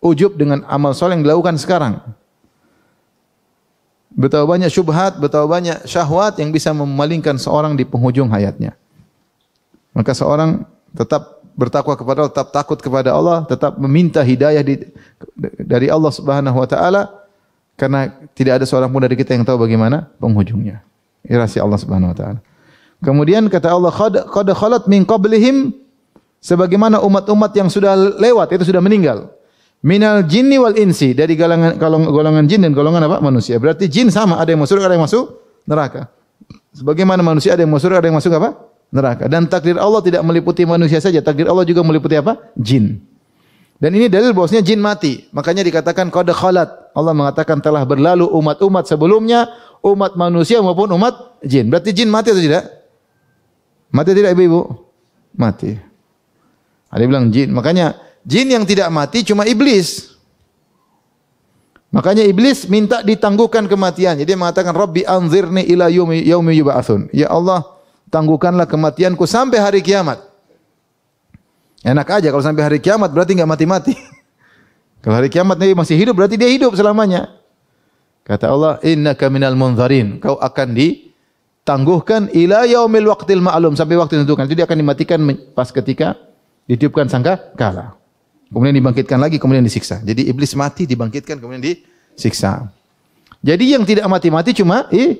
ujub dengan amal soleh yang dilakukan sekarang. Betapa banyak syubhat, betapa banyak syahwat yang bisa memalingkan seorang di penghujung hayatnya. Maka seorang tetap bertakwa kepada Allah, tetap takut kepada Allah, tetap meminta hidayah di, dari Allah Subhanahu wa taala karena tidak ada seorang pun dari kita yang tahu bagaimana penghujungnya. Irasi Allah Subhanahu wa taala. Kemudian kata Allah qad khalat min qablihim sebagaimana umat-umat yang sudah lewat itu sudah meninggal minal jinni wal insi dari golongan golongan jin dan golongan apa manusia. Berarti jin sama, ada yang masuk ada yang masuk neraka. Sebagaimana manusia ada yang masuk ada yang masuk apa? Neraka. Dan takdir Allah tidak meliputi manusia saja, takdir Allah juga meliputi apa? Jin. Dan ini dalil bahwasanya jin mati. Makanya dikatakan qad khalat. Allah mengatakan telah berlalu umat-umat sebelumnya, umat manusia maupun umat jin. Berarti jin mati atau tidak? Mati tidak Ibu-ibu? Mati. Ada bilang jin. Makanya Jin yang tidak mati cuma iblis. Makanya iblis minta ditangguhkan kematian. Jadi dia mengatakan Rabbi anzirni ila yaumi yaumi yub'atsun. Ya Allah, tangguhkanlah kematianku sampai hari kiamat. Enak aja kalau sampai hari kiamat berarti enggak mati-mati. kalau hari kiamat Nabi masih hidup berarti dia hidup selamanya. Kata Allah, "Innaka minal munzarin." Kau akan ditangguhkan ila yaumil waqtil ma'lum sampai waktu ditentukan. Jadi akan dimatikan pas ketika ditiupkan sangka kala. Kemudian dibangkitkan lagi, kemudian disiksa. Jadi iblis mati, dibangkitkan, kemudian disiksa. Jadi yang tidak mati-mati cuma i,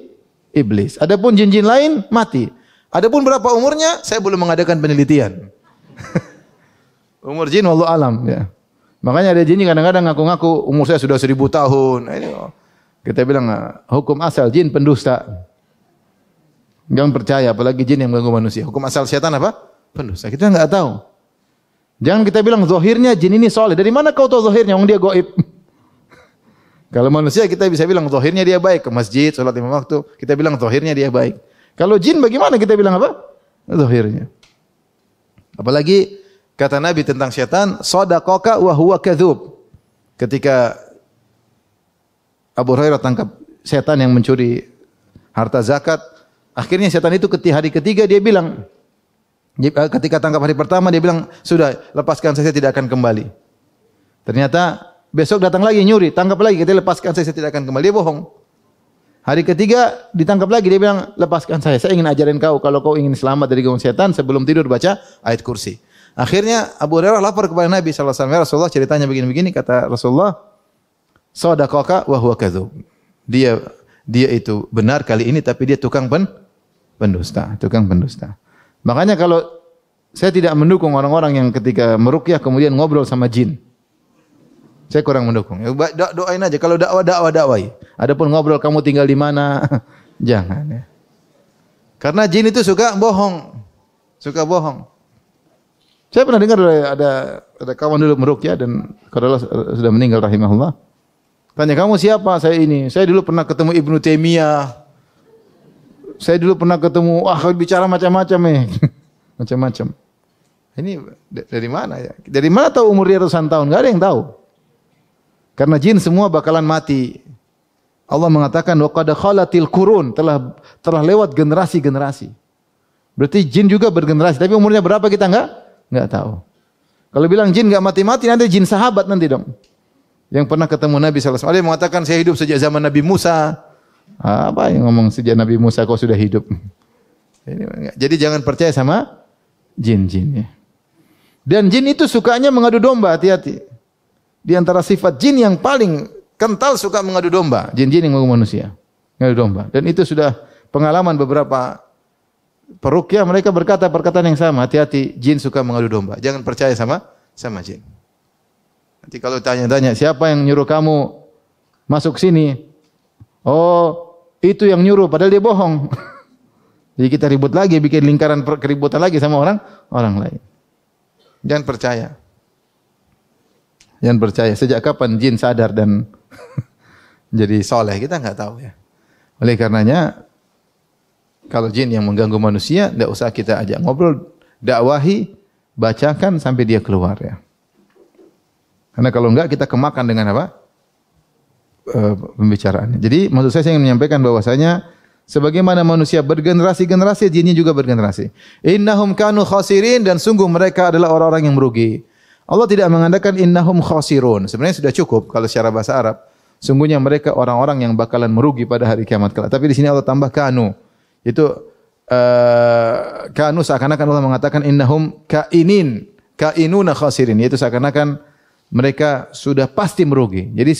iblis. Adapun jin-jin lain mati. Adapun berapa umurnya, saya belum mengadakan penelitian. Umur jin wallahu alam ya. Makanya ada jin kadang-kadang ngaku-ngaku umur saya sudah seribu tahun. Ini kita bilang hukum asal jin pendusta. Jangan percaya apalagi jin yang mengganggu manusia. Hukum asal setan apa? Pendusta. Kita enggak tahu. Jangan kita bilang zahirnya jin ini soleh. Dari mana kau tahu zahirnya? Wong dia goib. Kalau manusia kita bisa bilang zahirnya dia baik ke masjid, sholat lima waktu. Kita bilang zahirnya dia baik. Kalau jin bagaimana kita bilang apa? Zahirnya. Apalagi kata Nabi tentang setan, sodakoka wa huwa kadzub. Ketika Abu Hurairah tangkap setan yang mencuri harta zakat, akhirnya setan itu ketika hari ketiga dia bilang, Eh, ketika tangkap hari pertama dia bilang, sudah lepaskan saya, saya tidak akan kembali. Ternyata besok datang lagi nyuri, tangkap lagi, kita lepaskan saya, saya tidak akan kembali. Dia bohong. Hari ketiga ditangkap lagi, dia bilang, lepaskan saya, saya ingin ajarin kau, kalau kau ingin selamat dari gangguan setan, sebelum tidur baca ayat kursi. Akhirnya Abu Hurairah lapor kepada Nabi SAW, ya Rasulullah ceritanya begini-begini, kata Rasulullah, Sodakoka wa huwa kadzub. Dia dia itu benar kali ini tapi dia tukang pen, pendusta, tukang pendusta. Makanya kalau saya tidak mendukung orang-orang yang ketika merukyah kemudian ngobrol sama jin. Saya kurang mendukung. Ya, do doain aja kalau dakwah dakwah dakwai. Adapun ngobrol kamu tinggal di mana? Jangan ya. Karena jin itu suka bohong. Suka bohong. Saya pernah dengar ada ada kawan dulu merukyah dan kalau sudah meninggal rahimahullah. Tanya kamu siapa? Saya ini. Saya dulu pernah ketemu Ibnu Taimiyah. Saya dulu pernah ketemu, wah bicara macam-macam nih. macam-macam. Ini dari mana ya? Dari mana tahu umur dia ratusan tahun? Gak ada yang tahu. Karena jin semua bakalan mati. Allah mengatakan wa qad khalatil qurun telah telah lewat generasi-generasi. Berarti jin juga bergenerasi, tapi umurnya berapa kita enggak enggak tahu. Kalau bilang jin enggak mati-mati nanti jin sahabat nanti dong. Yang pernah ketemu Nabi sallallahu alaihi wasallam. Mengatakan saya hidup sejak zaman Nabi Musa. Apa yang ngomong sejak Nabi Musa kau sudah hidup? Jadi jangan percaya sama jin-jin ya. Dan jin itu sukanya mengadu domba, hati-hati. Di antara sifat jin yang paling kental suka mengadu domba, jin-jin yang mengganggu manusia. Mengadu domba. Dan itu sudah pengalaman beberapa perukia mereka berkata perkataan yang sama, hati-hati jin suka mengadu domba. Jangan percaya sama sama jin. Nanti kalau tanya-tanya siapa yang nyuruh kamu masuk sini, Oh, itu yang nyuruh padahal dia bohong. Jadi kita ribut lagi, bikin lingkaran keributan lagi sama orang orang lain. Jangan percaya. Jangan percaya. Sejak kapan jin sadar dan jadi soleh kita nggak tahu ya. Oleh karenanya kalau jin yang mengganggu manusia, tidak usah kita ajak ngobrol, dakwahi, bacakan sampai dia keluar ya. Karena kalau enggak kita kemakan dengan apa? E, pembicaraannya. Jadi maksud saya saya ingin menyampaikan bahwasanya sebagaimana manusia bergenerasi-generasi, jinnya juga bergenerasi. Innahum kanu khasirin dan sungguh mereka adalah orang-orang yang merugi. Allah tidak mengatakan innahum khasirun. Sebenarnya sudah cukup kalau secara bahasa Arab. Sungguhnya mereka orang-orang yang bakalan merugi pada hari kiamat kelak. Tapi di sini Allah tambah kanu. Itu uh, kanu seakan-akan Allah mengatakan innahum kainin, kainuna khasirin. Yaitu seakan-akan mereka sudah pasti merugi. Jadi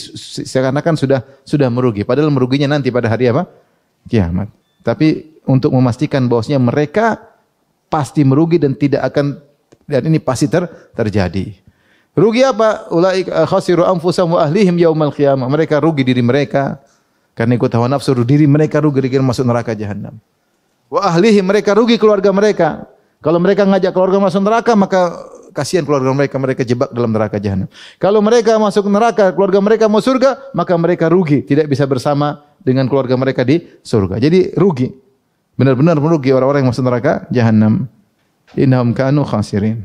seakan-akan sudah sudah merugi. Padahal meruginya nanti pada hari apa? Kiamat. Tapi untuk memastikan bahwasanya mereka pasti merugi dan tidak akan dan ini pasti ter, terjadi. Rugi apa? Ulai khasiru anfusahum wa ahlihim yaumal qiyamah. Mereka rugi diri mereka karena ikut hawa nafsu diri mereka rugi diri masuk neraka jahanam. Wa ahlihim mereka rugi keluarga mereka. Kalau mereka ngajak keluarga masuk neraka maka kasihan keluarga mereka, mereka jebak dalam neraka jahanam. Kalau mereka masuk neraka, keluarga mereka mau surga, maka mereka rugi, tidak bisa bersama dengan keluarga mereka di surga. Jadi rugi. Benar-benar merugi orang-orang yang masuk neraka jahanam. Innahum kanu khasirin.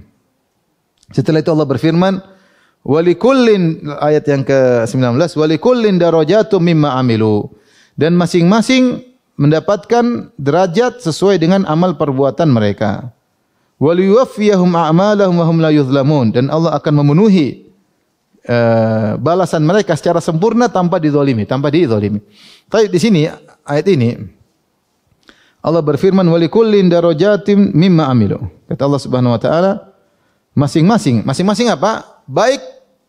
Setelah itu Allah berfirman, "Walikullin" ayat yang ke-19, "Walikullin darajatum mimma amilu." Dan masing-masing mendapatkan derajat sesuai dengan amal perbuatan mereka waliyuwaffiyahum a'malahum wa hum la yuzlamun dan Allah akan memenuhi uh, balasan mereka secara sempurna tanpa dizalimi, tanpa dizalimi. Tapi di sini ayat ini Allah berfirman walikullin darajatim mimma amilu. Kata Allah Subhanahu wa taala masing-masing, masing-masing apa? Baik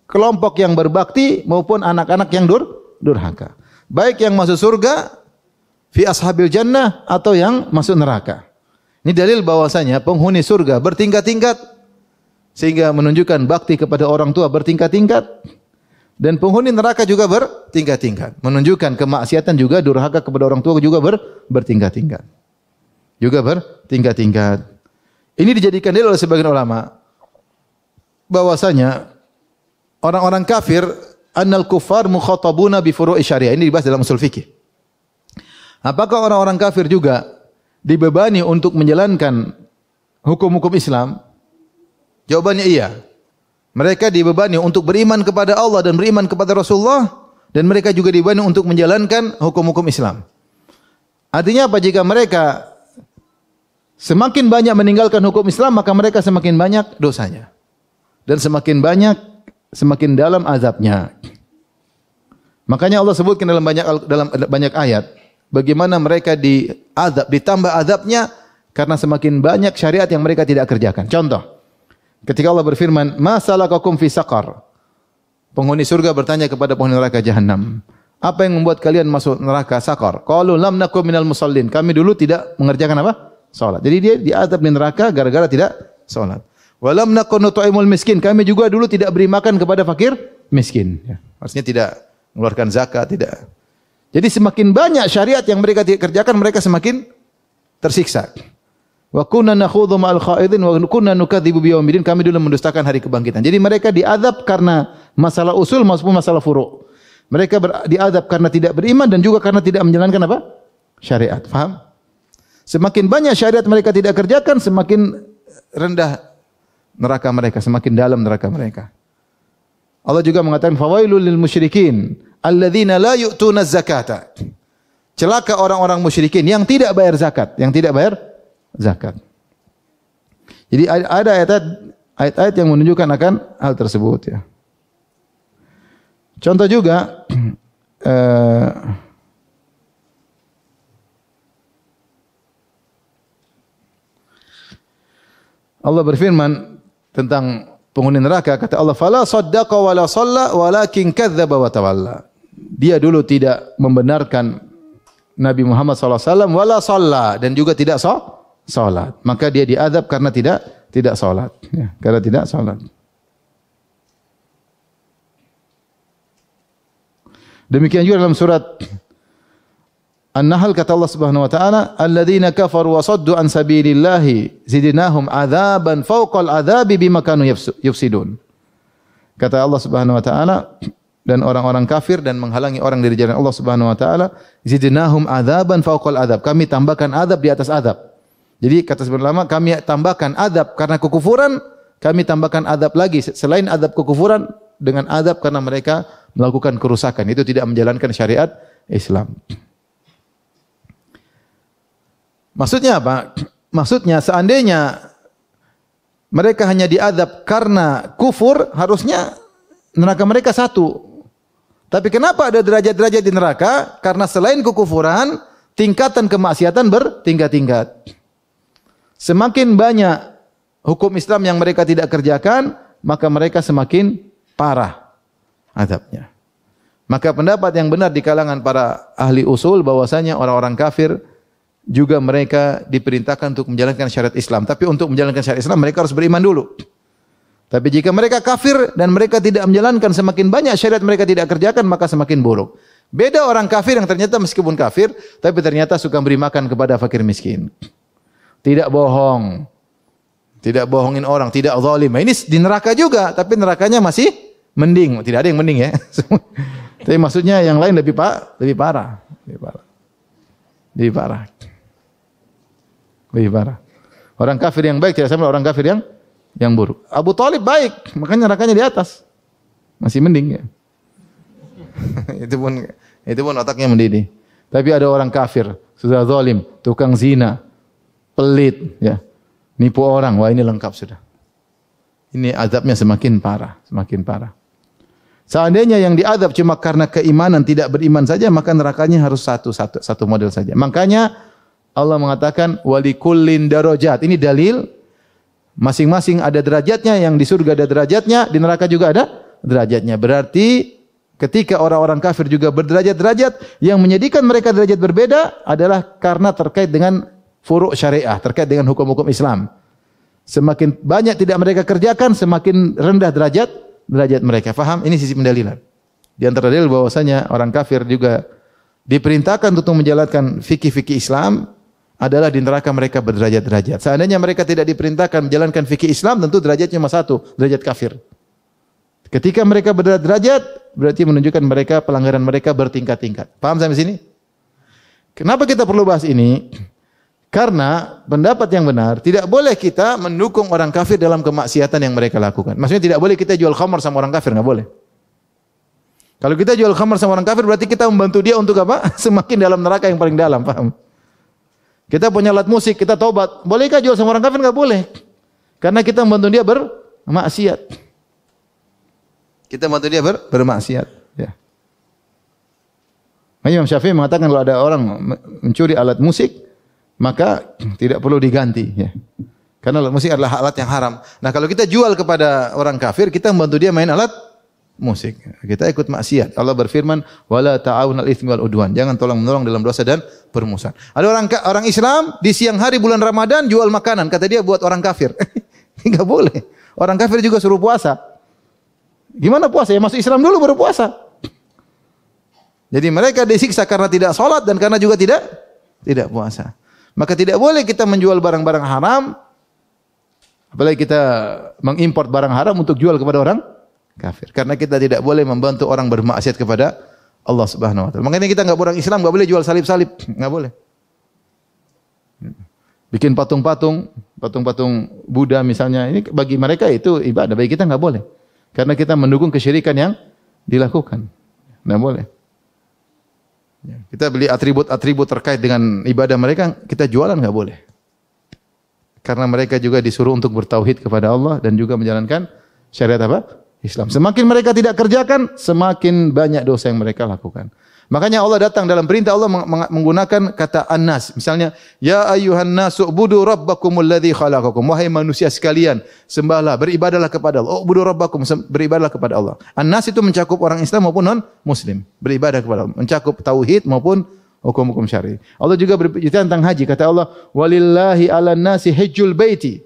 kelompok yang berbakti maupun anak-anak yang dur durhaka. Baik yang masuk surga fi ashabil jannah atau yang masuk neraka. Ini dalil bahwasanya penghuni surga bertingkat-tingkat sehingga menunjukkan bakti kepada orang tua bertingkat-tingkat dan penghuni neraka juga bertingkat-tingkat menunjukkan kemaksiatan juga durhaka kepada orang tua juga ber, bertingkat-tingkat juga bertingkat-tingkat. Ini dijadikan dalil oleh sebagian ulama bahwasanya orang-orang kafir annal kufar mukhatabuna bi furu'i syariah. Ini dibahas dalam usul fikih. Apakah orang-orang kafir juga dibebani untuk menjalankan hukum-hukum Islam? Jawabannya iya. Mereka dibebani untuk beriman kepada Allah dan beriman kepada Rasulullah dan mereka juga dibebani untuk menjalankan hukum-hukum Islam. Artinya apa jika mereka semakin banyak meninggalkan hukum Islam maka mereka semakin banyak dosanya. Dan semakin banyak semakin dalam azabnya. Makanya Allah sebutkan dalam banyak dalam banyak ayat bagaimana mereka diazab, ditambah azabnya karena semakin banyak syariat yang mereka tidak kerjakan. Contoh, ketika Allah berfirman, "Masalakakum fi saqar?" Penghuni surga bertanya kepada penghuni neraka jahanam, "Apa yang membuat kalian masuk neraka sakar?" Qalu lam nakum minal musallin. Kami dulu tidak mengerjakan apa? Salat. Jadi dia diazab di neraka gara-gara tidak salat. Walam nakun nut'imul miskin. Kami juga dulu tidak beri makan kepada fakir miskin. Ya. Maksudnya tidak mengeluarkan zakat, tidak jadi semakin banyak syariat yang mereka kerjakan, mereka semakin tersiksa. Wa kunna nakhudhu ma'al khaidin wa kunna nukadzibu biyaumiddin. Kami dulu mendustakan hari kebangkitan. Jadi mereka diadab karena masalah usul maupun masalah furu'. Mereka diadab karena tidak beriman dan juga karena tidak menjalankan apa? Syariat. Faham? Semakin banyak syariat mereka tidak kerjakan, semakin rendah neraka mereka, semakin dalam neraka mereka. Allah juga mengatakan fawailul lil musyrikin alladzina la yu'tuna zakata. Celaka orang-orang musyrikin yang tidak bayar zakat, yang tidak bayar zakat. Jadi ada ayat-ayat ayat-ayat yang menunjukkan akan hal tersebut ya. Contoh juga uh, Allah berfirman tentang penghuni neraka kata Allah fala saddaqa wala shalla walakin kadzdzaba wa tawalla dia dulu tidak membenarkan Nabi Muhammad SAW wala shalla dan juga tidak so, salat maka dia diadab karena tidak tidak salat ya, karena tidak salat demikian juga dalam surat An-Nahl kata Allah Subhanahu wa taala, "Alladzina kafaru wa saddu an sabilillahi zidnahum adzaban fawqal adzabi bima kanu yufsidun." Kata Allah Subhanahu wa taala, dan orang-orang kafir dan menghalangi orang dari jalan Allah Subhanahu wa taala, zidnahum adzaban fawqal adzab. Kami tambahkan azab di atas azab. Jadi kata sebenarnya lama kami tambahkan azab karena kekufuran, kami tambahkan azab lagi selain azab kekufuran dengan azab karena mereka melakukan kerusakan. Itu tidak menjalankan syariat Islam. Maksudnya apa? Maksudnya seandainya mereka hanya diadab karena kufur, harusnya neraka mereka satu. Tapi kenapa ada derajat-derajat di neraka? Karena selain kekufuran, tingkatan kemaksiatan bertingkat-tingkat. Semakin banyak hukum Islam yang mereka tidak kerjakan, maka mereka semakin parah adabnya. Maka pendapat yang benar di kalangan para ahli usul bahwasanya orang-orang kafir juga mereka diperintahkan untuk menjalankan syariat Islam. Tapi untuk menjalankan syariat Islam mereka harus beriman dulu. Tapi jika mereka kafir dan mereka tidak menjalankan semakin banyak syariat mereka tidak kerjakan maka semakin buruk. Beda orang kafir yang ternyata meskipun kafir tapi ternyata suka beri makan kepada fakir miskin. Tidak bohong. Tidak bohongin orang, tidak zalim. Ini di neraka juga, tapi nerakanya masih mending. Tidak ada yang mending ya. tapi maksudnya yang lain lebih pak, lebih parah. Lebih parah. Lebih parah. Lebih parah. Orang kafir yang baik tidak sama orang kafir yang yang buruk. Abu Talib baik, makanya nerakanya di atas. Masih mending ya. itu pun itu pun otaknya mendidih. Tapi ada orang kafir, sudah zalim, tukang zina, pelit, ya. Nipu orang, wah ini lengkap sudah. Ini azabnya semakin parah, semakin parah. Seandainya yang diadab cuma karena keimanan tidak beriman saja, maka nerakanya harus satu satu satu model saja. Makanya Allah mengatakan walikullin darajat. Ini dalil masing-masing ada derajatnya, yang di surga ada derajatnya, di neraka juga ada derajatnya. Berarti ketika orang-orang kafir juga berderajat-derajat, yang menjadikan mereka derajat berbeda adalah karena terkait dengan furuk syariah, terkait dengan hukum-hukum Islam. Semakin banyak tidak mereka kerjakan, semakin rendah derajat derajat mereka. Faham? Ini sisi pendalilan. Di antara dalil bahwasanya orang kafir juga diperintahkan untuk menjalankan fikih-fikih Islam adalah di neraka mereka berderajat-derajat. Seandainya mereka tidak diperintahkan menjalankan fikih Islam, tentu derajatnya cuma satu, derajat kafir. Ketika mereka berderajat, berarti menunjukkan mereka pelanggaran mereka bertingkat-tingkat. Paham sampai sini? Kenapa kita perlu bahas ini? Karena pendapat yang benar, tidak boleh kita mendukung orang kafir dalam kemaksiatan yang mereka lakukan. Maksudnya tidak boleh kita jual khamar sama orang kafir, nggak boleh. Kalau kita jual khamar sama orang kafir berarti kita membantu dia untuk apa? Semakin dalam neraka yang paling dalam, paham? Kita punya alat musik, kita tobat. Bolehkah jual sama orang kafir? Enggak boleh. Karena kita membantu dia bermaksiat. Kita membantu dia ber, bermaksiat. Ya. Imam Syafi'i mengatakan kalau ada orang mencuri alat musik, maka tidak perlu diganti. Ya. Karena alat musik adalah alat yang haram. Nah kalau kita jual kepada orang kafir, kita membantu dia main alat musik. Kita ikut maksiat. Allah berfirman, "Wala ta'awunal itsmi wal udwan." Jangan tolong menolong dalam dosa dan permusuhan. Ada orang orang Islam di siang hari bulan Ramadan jual makanan, kata dia buat orang kafir. Enggak boleh. Orang kafir juga suruh puasa. Gimana puasa? Ya masuk Islam dulu baru puasa. Jadi mereka disiksa karena tidak sholat dan karena juga tidak tidak puasa. Maka tidak boleh kita menjual barang-barang haram, apalagi kita mengimpor barang haram untuk jual kepada orang kafir. Karena kita tidak boleh membantu orang bermaksiat kepada Allah Subhanahu wa taala. Makanya kita enggak orang Islam enggak boleh jual salib-salib, enggak boleh. Bikin patung-patung, patung-patung Buddha misalnya, ini bagi mereka itu ibadah, bagi kita enggak boleh. Karena kita mendukung kesyirikan yang dilakukan. Enggak boleh. Ya, kita beli atribut-atribut terkait dengan ibadah mereka, kita jualan enggak boleh. Karena mereka juga disuruh untuk bertauhid kepada Allah dan juga menjalankan syariat apa? Islam. Semakin mereka tidak kerjakan, semakin banyak dosa yang mereka lakukan. Makanya Allah datang dalam perintah Allah menggunakan kata an-nas. Misalnya, ya ayuhan nasu budu rabbakumul ladzi khalaqakum. Wahai manusia sekalian, sembahlah, beribadahlah kepada Allah. Oh, budu rabbakum, beribadahlah kepada Allah. An-nas itu mencakup orang Islam maupun non muslim, beribadah kepada Allah. Mencakup tauhid maupun hukum-hukum syar'i. Allah juga berbicara tentang haji. Kata Allah, walillahi 'alan nasi hajjul baiti.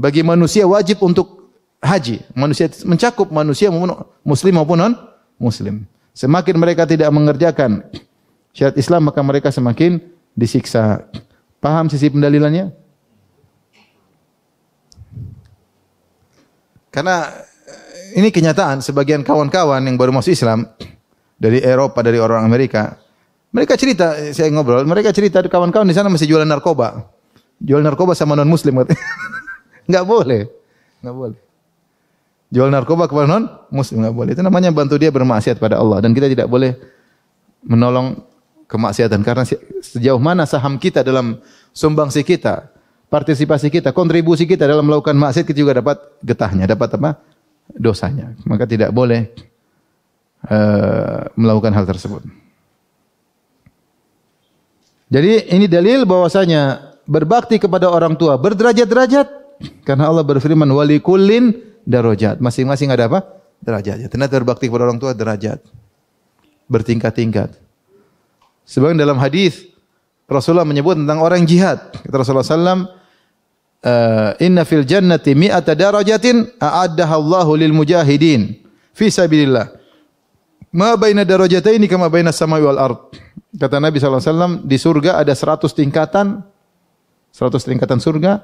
Bagi manusia wajib untuk haji. Manusia mencakup manusia muslim maupun non muslim. Semakin mereka tidak mengerjakan syariat Islam maka mereka semakin disiksa. Paham sisi pendalilannya? Karena eh, ini kenyataan sebagian kawan-kawan yang baru masuk Islam dari Eropa, dari orang Amerika, mereka cerita, saya ngobrol, mereka cerita kawan-kawan di sana masih jualan narkoba. Jual narkoba sama non muslim. Enggak boleh. Enggak boleh. Jual narkoba kepada non muslim enggak boleh. Itu namanya bantu dia bermaksiat pada Allah dan kita tidak boleh menolong kemaksiatan karena sejauh mana saham kita dalam sumbangsi kita, partisipasi kita, kontribusi kita dalam melakukan maksiat kita juga dapat getahnya, dapat apa? dosanya. Maka tidak boleh uh, melakukan hal tersebut. Jadi ini dalil bahwasanya berbakti kepada orang tua berderajat-derajat karena Allah berfirman wali kullin darajat. Masing-masing ada apa? Derajatnya. Ternyata berbakti kepada orang tua derajat. Bertingkat-tingkat. Sebab dalam hadis Rasulullah menyebut tentang orang jihad. Kata Rasulullah sallam, uh, "Inna fil jannati mi'ata darajatin a'addaha Allahu lil mujahidin fi sabilillah." Ma baina darajataini kama baina samai wal ard. Kata Nabi SAW, di surga ada 100 tingkatan, 100 tingkatan surga,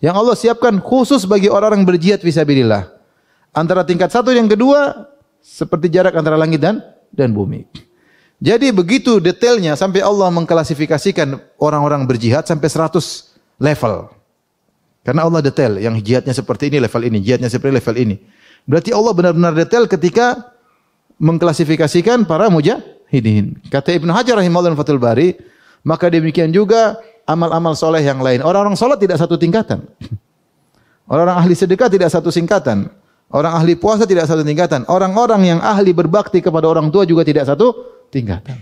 yang Allah siapkan khusus bagi orang-orang berjihad fisabilillah. Antara tingkat satu yang kedua, seperti jarak antara langit dan dan bumi. Jadi begitu detailnya sampai Allah mengklasifikasikan orang-orang berjihad sampai 100 level. Karena Allah detail, yang jihadnya seperti ini level ini, jihadnya seperti level ini. Berarti Allah benar-benar detail ketika mengklasifikasikan para mujahidin. Kata Ibnu Hajar rahimahullah Fathul Bari, maka demikian juga amal-amal soleh yang lain. Orang-orang sholat tidak satu tingkatan. Orang-orang ahli sedekah tidak satu singkatan. Orang ahli puasa tidak satu tingkatan. Orang-orang yang ahli berbakti kepada orang tua juga tidak satu tingkatan.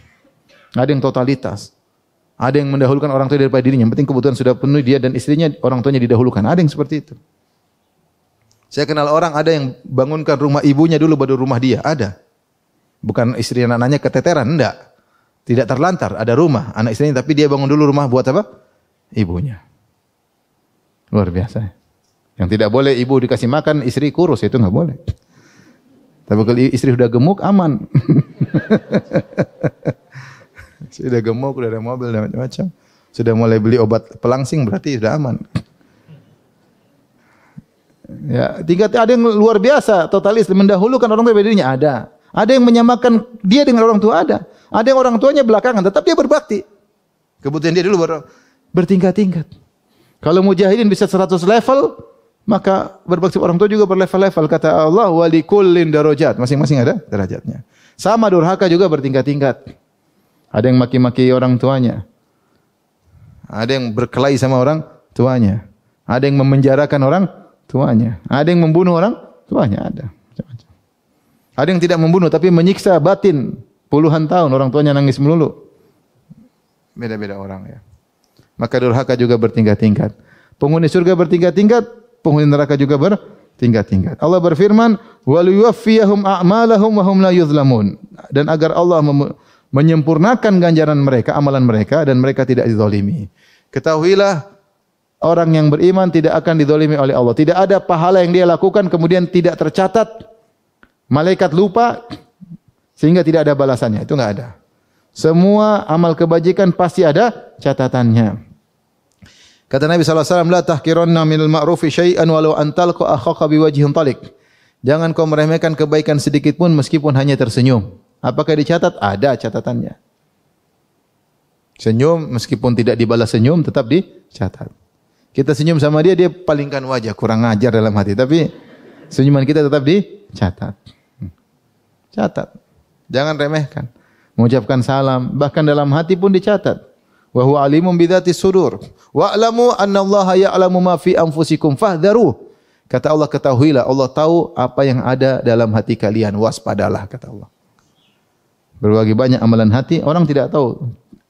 Ada yang totalitas. Ada yang mendahulukan orang tua daripada dirinya. Yang penting kebutuhan sudah penuh dia dan istrinya, orang tuanya didahulukan. Ada yang seperti itu. Saya kenal orang ada yang bangunkan rumah ibunya dulu baru rumah dia. Ada. Bukan istri anaknya keteteran, enggak. Tidak terlantar, ada rumah anak istrinya tapi dia bangun dulu rumah buat apa? Ibunya. Luar biasa. Yang tidak boleh ibu dikasih makan, istri kurus itu enggak boleh. Tapi kalau istri sudah gemuk aman. sudah gemuk, sudah ada mobil dan macam-macam. Sudah mulai beli obat pelangsing berarti sudah aman. Ya, tingkat ada yang luar biasa, totalis mendahulukan orang tua dirinya ada. Ada yang menyamakan dia dengan orang tua ada. Ada yang orang tuanya belakangan tetap dia berbakti. Kebutuhan dia dulu ber bertingkat-tingkat. Kalau mujahidin bisa 100 level, maka berbakti orang tua juga berlevel-level. Kata Allah, wali kullin darajat. Masing-masing ada derajatnya. Sama durhaka juga bertingkat-tingkat. Ada yang maki-maki orang tuanya. Ada yang berkelahi sama orang tuanya. Ada yang memenjarakan orang tuanya. Ada yang membunuh orang tuanya. Ada. Ada yang tidak membunuh tapi menyiksa batin puluhan tahun orang tuanya nangis melulu. Beda-beda orang ya. Maka durhaka juga bertingkat-tingkat. Penghuni surga bertingkat-tingkat, penghuni neraka juga bertingkat-tingkat. Allah berfirman, "Wa a'malahum wa hum la yuzlamun." Dan agar Allah menyempurnakan ganjaran mereka, amalan mereka dan mereka tidak dizalimi. Ketahuilah orang yang beriman tidak akan didolimi oleh Allah. Tidak ada pahala yang dia lakukan kemudian tidak tercatat Malaikat lupa sehingga tidak ada balasannya. Itu enggak ada. Semua amal kebajikan pasti ada catatannya. Kata Nabi SAW, La tahkiranna minal ma'rufi syai'an walau antalqa akhaka biwajhin talik. Jangan kau meremehkan kebaikan sedikit pun meskipun hanya tersenyum. Apakah dicatat? Ada catatannya. Senyum meskipun tidak dibalas senyum tetap dicatat. Kita senyum sama dia, dia palingkan wajah. Kurang ajar dalam hati. Tapi senyuman kita tetap dicatat. Catat. Jangan remehkan. Mengucapkan salam, bahkan dalam hati pun dicatat. Wa huwa alimun bidzati sudur. Wa'lamu anna Allah ya'lamu ma fi anfusikum fahdharu. Kata Allah ketahuilah Allah tahu apa yang ada dalam hati kalian. Waspadalah kata Allah. Berbagai banyak amalan hati orang tidak tahu.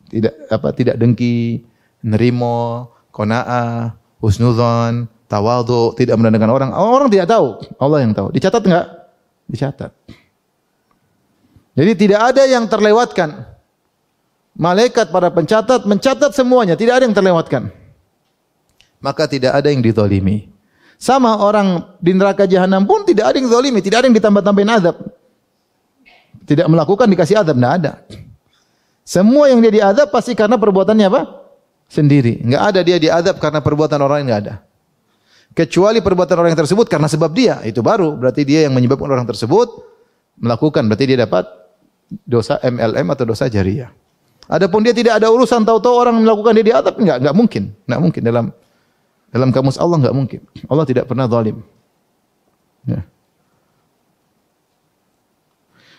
Tidak apa tidak dengki, nerimo, qanaah, husnudzon, tawadhu, tidak merendahkan orang. Orang tidak tahu. Allah yang tahu. Dicatat enggak? Dicatat. Jadi tidak ada yang terlewatkan. Malaikat para pencatat mencatat semuanya, tidak ada yang terlewatkan. Maka tidak ada yang ditolimi. Sama orang di neraka jahanam pun tidak ada yang ditolimi, tidak ada yang ditambah-tambahin azab. Tidak melakukan dikasih azab, tidak ada. Semua yang dia diadab pasti karena perbuatannya apa? Sendiri. Enggak ada dia diadab karena perbuatan orang lain enggak ada. Kecuali perbuatan orang yang tersebut karena sebab dia, itu baru berarti dia yang menyebabkan orang tersebut melakukan, berarti dia dapat dosa MLM atau dosa jariah. Adapun dia tidak ada urusan tahu-tahu orang melakukan dia diadab enggak, enggak mungkin. Enggak mungkin dalam dalam kamus Allah enggak mungkin. Allah tidak pernah zalim. Ya.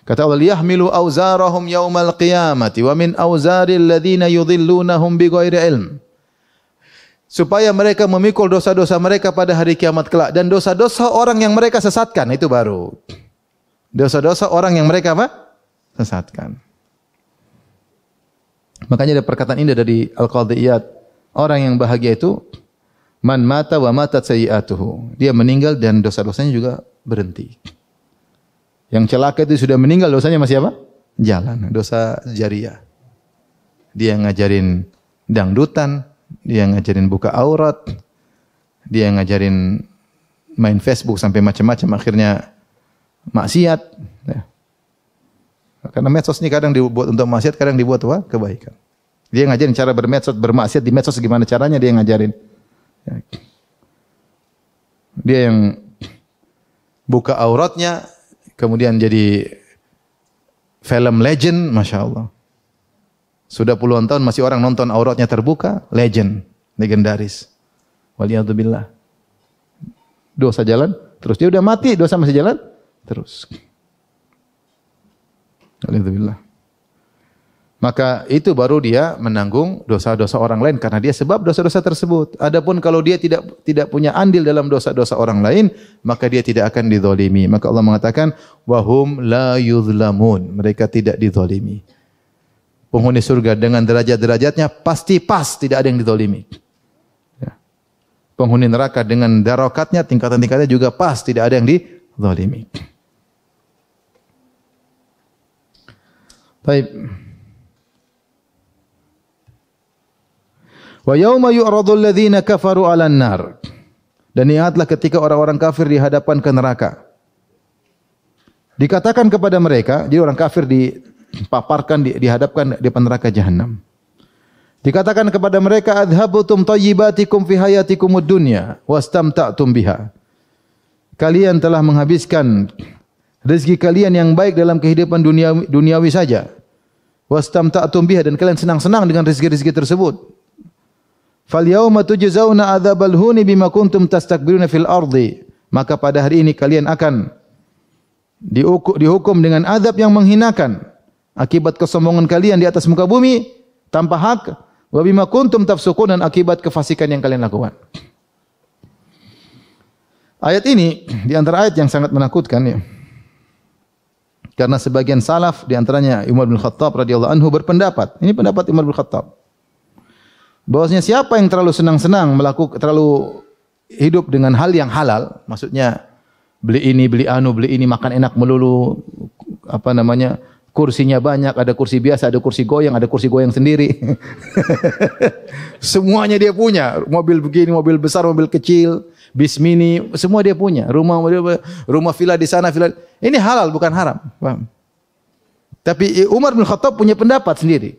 Kata Allah, "Yahmilu auzarahum yaumal qiyamati wa min auzaril ladzina yudhillunahum bighairi ilm." Supaya mereka memikul dosa-dosa mereka pada hari kiamat kelak dan dosa-dosa orang yang mereka sesatkan itu baru. Dosa-dosa orang yang mereka apa? Sesatkan. Makanya ada perkataan indah dari Al-Qadiyat. Orang yang bahagia itu man mata wa matat sayiatuhu. Dia meninggal dan dosa-dosanya juga berhenti. Yang celaka itu sudah meninggal dosanya masih apa? Jalan, dosa jariah. Dia ngajarin dangdutan, dia ngajarin buka aurat, dia ngajarin main Facebook sampai macam-macam akhirnya maksiat. Ya. Karena medsos ini kadang dibuat untuk maksiat, kadang dibuat apa? Kebaikan. Dia ngajarin cara bermedsos, bermaksiat di medsos gimana caranya dia ngajarin. Ya. Dia yang buka auratnya, kemudian jadi film legend, masya Allah. Sudah puluhan tahun masih orang nonton auratnya terbuka, legend, legendaris. Waliyahzubillah. Dosa jalan, terus dia udah mati, dosa masih jalan, terus. Maka itu baru dia menanggung dosa-dosa orang lain karena dia sebab dosa-dosa tersebut. Adapun kalau dia tidak tidak punya andil dalam dosa-dosa orang lain, maka dia tidak akan dizalimi. Maka Allah mengatakan wahum la yuzlamun. Mereka tidak dizalimi. Penghuni surga dengan derajat-derajatnya pasti pas, tidak ada yang dizalimi. Ya. Penghuni neraka dengan darokatnya, tingkatan-tingkatnya juga pas, tidak ada yang dizalimi. Baik. Wa yauma yu'radu alladhina kafaru 'alan nar. Dan ingatlah ketika orang-orang kafir dihadapan ke neraka. Dikatakan kepada mereka, jadi orang kafir dipaparkan dihadapkan di neraka jahanam. Dikatakan kepada mereka adhabutum thayyibatikum fi hayatikumud dunya wastamta'tum biha. Kalian telah menghabiskan rezeki kalian yang baik dalam kehidupan dunia duniawi saja wastamta'tum biha dan kalian senang-senang dengan rezeki-rezeki tersebut. Fal yauma tujzauna adzabal huni bima kuntum tastakbiruna fil ardi. Maka pada hari ini kalian akan dihukum dengan azab yang menghinakan akibat kesombongan kalian di atas muka bumi tanpa hak wa bima kuntum tafsukun dan akibat kefasikan yang kalian lakukan. Ayat ini di antara ayat yang sangat menakutkan ya. Karena sebagian salaf di antaranya Umar bin Khattab radhiyallahu anhu berpendapat, ini pendapat Umar bin Khattab. Bahwasanya siapa yang terlalu senang-senang melakukan terlalu hidup dengan hal yang halal, maksudnya beli ini, beli anu, beli ini, makan enak melulu, apa namanya? kursinya banyak, ada kursi biasa, ada kursi goyang, ada kursi goyang sendiri. Semuanya dia punya, mobil begini, mobil besar, mobil kecil, bis mini, semua dia punya. Rumah rumah villa di sana, villa. Ini halal bukan haram. Paham? Tapi Umar bin Khattab punya pendapat sendiri.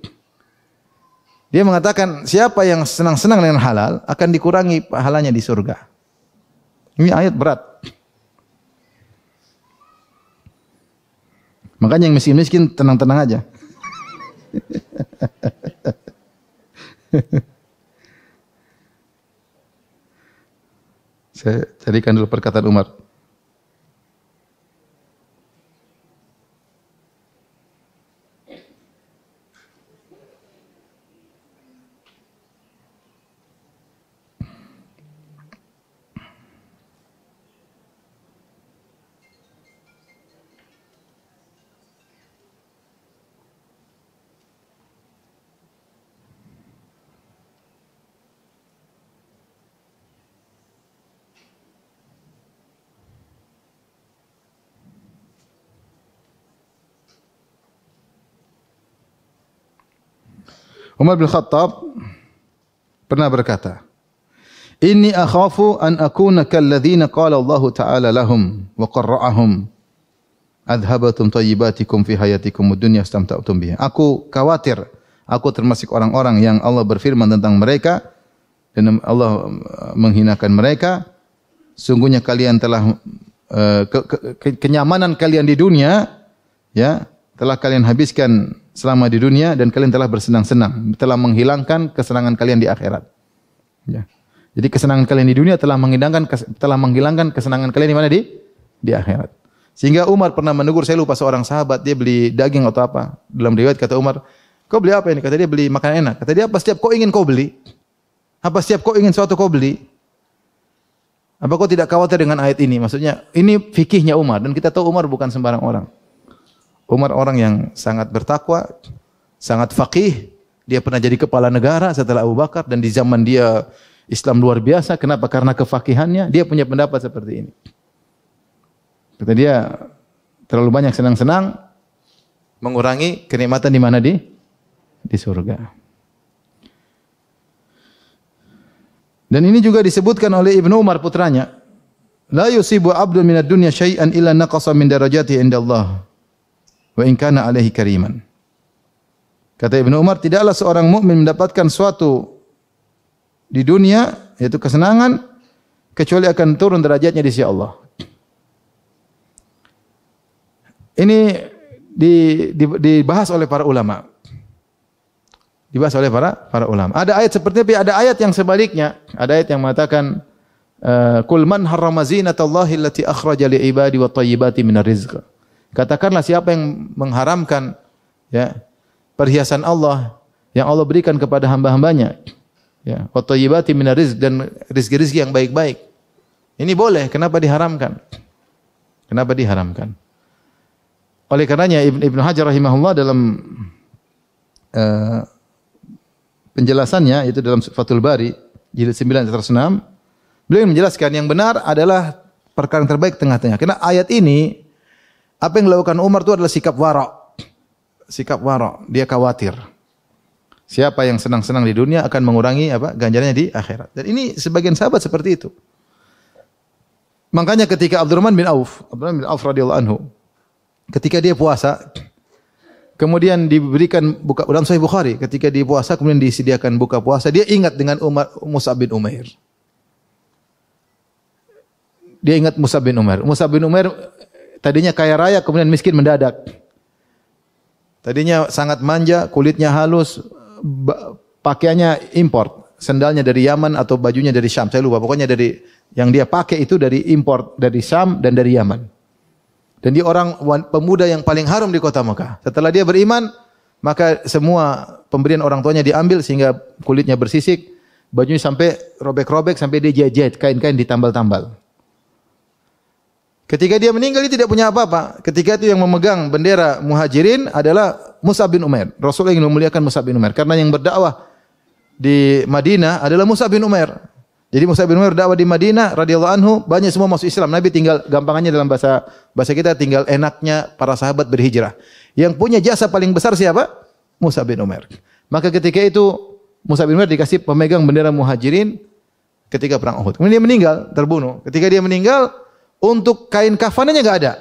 Dia mengatakan siapa yang senang-senang dengan halal akan dikurangi pahalanya di surga. Ini ayat berat. Makanya yang miskin-miskin tenang-tenang aja. Saya carikan dulu perkataan Umar. Umar bin Khattab pernah berkata, Inni akhafu an akuna kalladzina qala Allah Ta'ala lahum wa qarra'ahum adhabatum tayyibatikum fi hayatikum dunya istamta'tum biha. Aku khawatir Aku termasuk orang-orang yang Allah berfirman tentang mereka dan Allah menghinakan mereka. Sungguhnya kalian telah uh, ke, ke, kenyamanan kalian di dunia ya telah kalian habiskan selama di dunia dan kalian telah bersenang-senang, telah menghilangkan kesenangan kalian di akhirat. Ya. Jadi kesenangan kalian di dunia telah menghilangkan telah menghilangkan kesenangan kalian di mana di di akhirat. Sehingga Umar pernah menegur saya lupa seorang sahabat dia beli daging atau apa. Dalam riwayat kata Umar, Kau beli apa ini? Kata dia beli makanan enak. Kata dia apa setiap kau ingin kau beli? Apa setiap kau ingin suatu kau beli? Apa kau tidak khawatir dengan ayat ini? Maksudnya ini fikihnya Umar dan kita tahu Umar bukan sembarang orang. Umar orang yang sangat bertakwa, sangat faqih. Dia pernah jadi kepala negara setelah Abu Bakar dan di zaman dia Islam luar biasa. Kenapa? Karena kefakihannya dia punya pendapat seperti ini. Kata dia terlalu banyak senang-senang mengurangi kenikmatan di mana di di surga. Dan ini juga disebutkan oleh Ibnu Umar putranya. La yusibu abdun minad dunya syai'an illa naqasa min darajati inda Allah. Wa in kana alaihi kariman. Kata Ibnu Umar, tidaklah seorang mukmin mendapatkan suatu di dunia yaitu kesenangan kecuali akan turun derajatnya di sisi Allah. Ini dibahas oleh para ulama. Dibahas oleh para para ulama. Ada ayat seperti itu, ada ayat yang sebaliknya. Ada ayat yang mengatakan Kul man harrama zinatallahi allati akhraja li ibadi wa tayyibati minar rizq. Katakanlah siapa yang mengharamkan ya perhiasan Allah yang Allah berikan kepada hamba-hambanya ya wa tayyibati minar dan rezeki-rezeki yang baik-baik. Ini boleh, kenapa diharamkan? Kenapa diharamkan? Oleh karenanya Ibn, Ibn Hajar rahimahullah dalam uh, penjelasannya itu dalam Fathul Bari jilid 9 106 beliau menjelaskan yang benar adalah perkara yang terbaik tengah-tengah. Karena ayat ini apa yang dilakukan Umar itu adalah sikap wara. Sikap wara, dia khawatir. Siapa yang senang-senang di dunia akan mengurangi apa ganjarannya di akhirat. Dan ini sebagian sahabat seperti itu. Makanya ketika Abdurrahman bin Auf, Abdurrahman bin Auf radhiyallahu anhu, ketika dia puasa, Kemudian diberikan buka dalam Sahih Bukhari ketika di puasa kemudian disediakan buka puasa dia ingat dengan Umar Musa bin Umair. Dia ingat Musa bin Umair. Musa bin Umair tadinya kaya raya kemudian miskin mendadak. Tadinya sangat manja, kulitnya halus, pakaiannya import, sendalnya dari Yaman atau bajunya dari Syam. Saya lupa, pokoknya dari yang dia pakai itu dari import dari Syam dan dari Yaman. Dan dia orang pemuda yang paling harum di kota Mekah. Setelah dia beriman, maka semua pemberian orang tuanya diambil sehingga kulitnya bersisik, bajunya sampai robek-robek sampai dia jahit kain-kain ditambal-tambal. Ketika dia meninggal dia tidak punya apa-apa. Ketika itu yang memegang bendera Muhajirin adalah Musa bin Umair. Rasulullah ingin memuliakan Musa bin Umair karena yang berdakwah di Madinah adalah Musa bin Umair. Jadi Musa bin Umar dakwah di Madinah radhiyallahu anhu banyak semua masuk Islam. Nabi tinggal gampangannya dalam bahasa bahasa kita tinggal enaknya para sahabat berhijrah. Yang punya jasa paling besar siapa? Musa bin Umar. Maka ketika itu Musa bin Umar dikasih pemegang bendera Muhajirin ketika perang Uhud. Kemudian dia meninggal, terbunuh. Ketika dia meninggal, untuk kain kafannya enggak ada.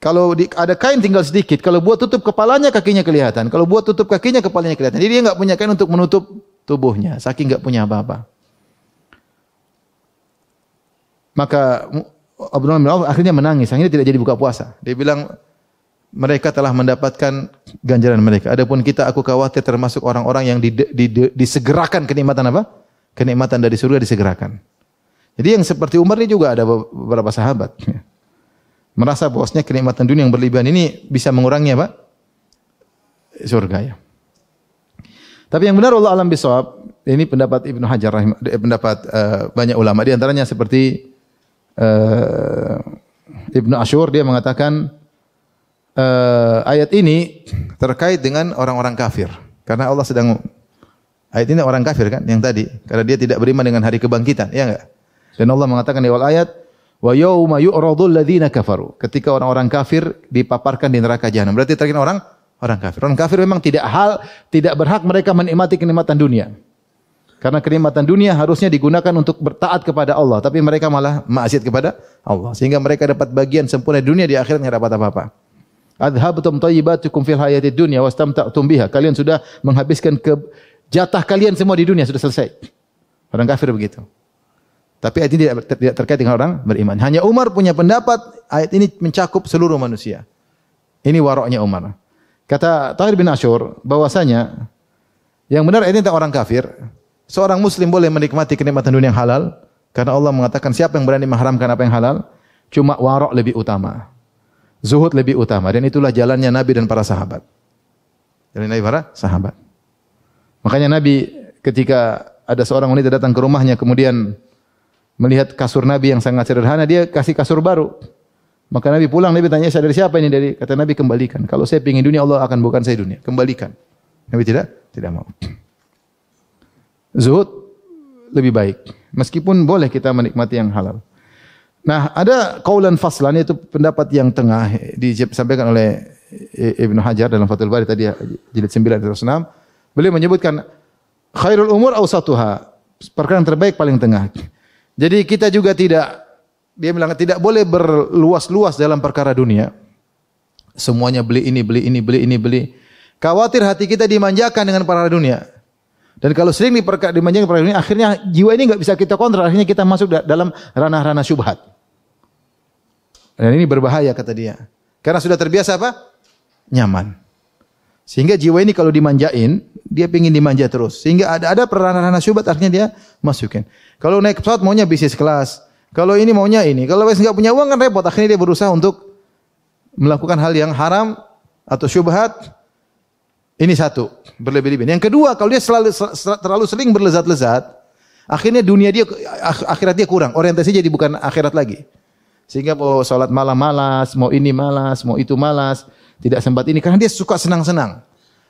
Kalau di, ada kain tinggal sedikit. Kalau buat tutup kepalanya, kakinya kelihatan. Kalau buat tutup kakinya, kepalanya kelihatan. Jadi dia enggak punya kain untuk menutup tubuhnya, saking enggak punya apa-apa. Maka Abdullah bin Auf akhirnya menangis, akhirnya tidak jadi buka puasa. Dia bilang mereka telah mendapatkan ganjaran mereka. Adapun kita aku khawatir termasuk orang-orang yang di, di, di, disegerakan kenikmatan apa? Kenikmatan dari surga disegerakan. Jadi yang seperti Umar ini juga ada beberapa sahabat. Merasa bosnya kenikmatan dunia yang berlebihan ini bisa mengurangi apa? Surga ya. Tapi yang benar Allah alam bisawab, ini pendapat Ibnu Hajar rahim, eh, pendapat uh, banyak ulama di antaranya seperti uh, Ibnu Ashur dia mengatakan uh, ayat ini terkait dengan orang-orang kafir. Karena Allah sedang ayat ini orang kafir kan yang tadi karena dia tidak beriman dengan hari kebangkitan, ya enggak? Dan Allah mengatakan di awal ayat wa yauma yu'radul ladzina kafaru. Ketika orang-orang kafir dipaparkan di neraka jahanam. Berarti terkait orang orang kafir. Orang kafir memang tidak hal tidak berhak mereka menikmati kenikmatan dunia. Karena kenikmatan dunia harusnya digunakan untuk bertaat kepada Allah, tapi mereka malah maksiat kepada Allah sehingga mereka dapat bagian sempurna dunia di akhirat tidak dapat apa-apa. Adhabtum thayyibatukum fil hayatid dunya wastamta'tum biha. Kalian sudah menghabiskan ke jatah kalian semua di dunia sudah selesai. Orang kafir begitu. Tapi ayat ini tidak, tidak terkait dengan orang beriman. Hanya Umar punya pendapat ayat ini mencakup seluruh manusia. Ini waroknya Umar. Kata Tahir bin Ashur bahwasanya yang benar ini tentang orang kafir. Seorang muslim boleh menikmati kenikmatan dunia yang halal karena Allah mengatakan siapa yang berani mengharamkan apa yang halal, cuma warok lebih utama. Zuhud lebih utama dan itulah jalannya Nabi dan para sahabat. Jalan Nabi para sahabat. Makanya Nabi ketika ada seorang wanita datang ke rumahnya kemudian melihat kasur Nabi yang sangat sederhana, dia kasih kasur baru. Maka Nabi pulang, Nabi tanya, saya dari siapa ini? Dari kata Nabi kembalikan. Kalau saya ingin dunia, Allah akan bukan saya dunia. Kembalikan. Nabi tidak, tidak mau. Zuhud lebih baik. Meskipun boleh kita menikmati yang halal. Nah, ada kaulan faslan itu pendapat yang tengah disampaikan oleh Ibnu Hajar dalam Fathul Bari tadi jilid 9 6. Beliau menyebutkan khairul umur awsatuha. Perkara yang terbaik paling tengah. Jadi kita juga tidak dia bilang tidak boleh berluas-luas dalam perkara dunia. Semuanya beli ini, beli ini, beli ini, beli. Khawatir hati kita dimanjakan dengan perkara dunia. Dan kalau sering dimanjakan perkara dunia, akhirnya jiwa ini nggak bisa kita kontrol. Akhirnya kita masuk dalam ranah-ranah syubhat. Dan ini berbahaya kata dia. Karena sudah terbiasa apa? Nyaman. Sehingga jiwa ini kalau dimanjain, dia ingin dimanja terus. Sehingga ada ada ranah-ranah syubhat akhirnya dia masukin. Kalau naik pesawat maunya bisnis kelas. Kalau ini maunya ini. Kalau wes nggak punya uang kan repot. Akhirnya dia berusaha untuk melakukan hal yang haram atau syubhat. Ini satu, berlebih-lebihan. Yang kedua, kalau dia selalu terlalu sering berlezat-lezat, akhirnya dunia dia akhirat dia kurang. Orientasi jadi bukan akhirat lagi. Sehingga mau sholat malam malas, mau ini malas, mau itu malas, tidak sempat ini karena dia suka senang-senang.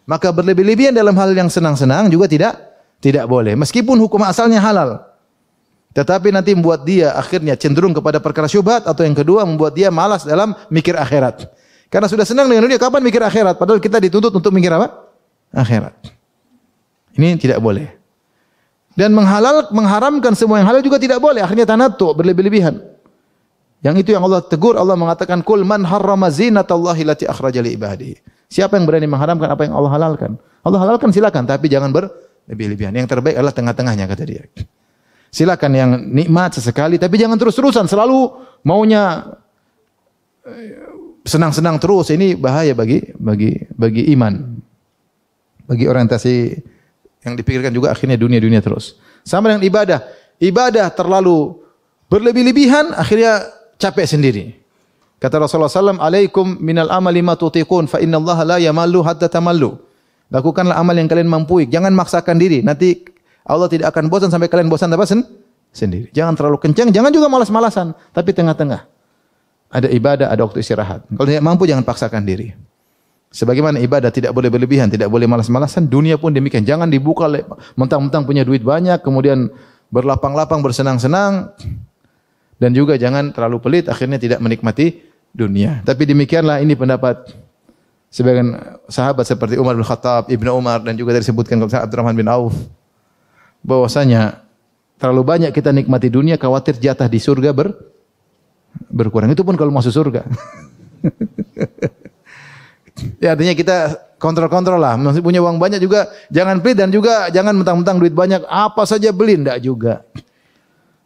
Maka berlebih-lebihan dalam hal yang senang-senang juga tidak tidak boleh. Meskipun hukum asalnya halal. Tetapi nanti membuat dia akhirnya cenderung kepada perkara syubhat atau yang kedua membuat dia malas dalam mikir akhirat. Karena sudah senang dengan dunia, kapan mikir akhirat? Padahal kita dituntut untuk mikir apa? Akhirat. Ini tidak boleh. Dan menghalal, mengharamkan semua yang halal juga tidak boleh. Akhirnya tanattu, berlebih-lebihan. Yang itu yang Allah tegur, Allah mengatakan, Kul man harrama zinatallahi lati akhraja li ibadihi. Siapa yang berani mengharamkan apa yang Allah halalkan? Allah halalkan silakan, tapi jangan berlebih-lebihan. Yang terbaik adalah tengah-tengahnya, kata dia. Silakan yang nikmat sesekali, tapi jangan terus-terusan selalu maunya eh, senang-senang terus. Ini bahaya bagi bagi bagi iman, bagi orientasi yang dipikirkan juga akhirnya dunia-dunia terus. Sama dengan ibadah, ibadah terlalu berlebih-lebihan, akhirnya capek sendiri. Kata Rasulullah SAW, Alaikum minal amali ma tutiqun, fa inna Allah la yamallu hatta tamallu. Lakukanlah amal yang kalian mampu. Jangan maksakan diri. Nanti Allah tidak akan bosan sampai kalian bosan apa sen? sendiri. Jangan terlalu kencang, jangan juga malas-malasan, tapi tengah-tengah. Ada ibadah, ada waktu istirahat. Kalau tidak mampu jangan paksakan diri. Sebagaimana ibadah tidak boleh berlebihan, tidak boleh malas-malasan, dunia pun demikian. Jangan dibuka mentang-mentang punya duit banyak, kemudian berlapang-lapang, bersenang-senang, dan juga jangan terlalu pelit, akhirnya tidak menikmati dunia. Tapi demikianlah ini pendapat sebagian sahabat seperti Umar bin Khattab, Ibnu Umar, dan juga disebutkan Abdurrahman bin Auf bahwasanya terlalu banyak kita nikmati dunia khawatir jatah di surga ber berkurang. Itu pun kalau masuk surga. ya artinya kita kontrol-kontrol lah. Masih punya uang banyak juga jangan pelit dan juga jangan mentang-mentang duit banyak apa saja beli ndak juga.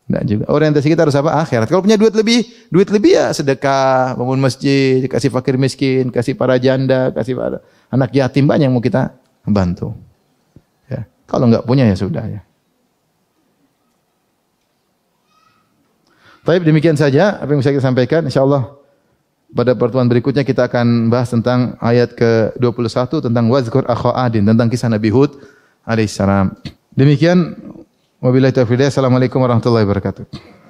Ndak juga. Orientasi kita harus apa? Akhirat. Kalau punya duit lebih, duit lebih ya sedekah, bangun masjid, kasih fakir miskin, kasih para janda, kasih para anak yatim banyak yang mau kita bantu. Kalau enggak punya ya sudah ya. Baik, demikian saja apa yang bisa kita sampaikan. Insyaallah pada pertemuan berikutnya kita akan bahas tentang ayat ke-21 tentang wazkur akha adin tentang kisah Nabi Hud alaihissalam. Demikian wabillahi taufiq. Assalamualaikum warahmatullahi wabarakatuh.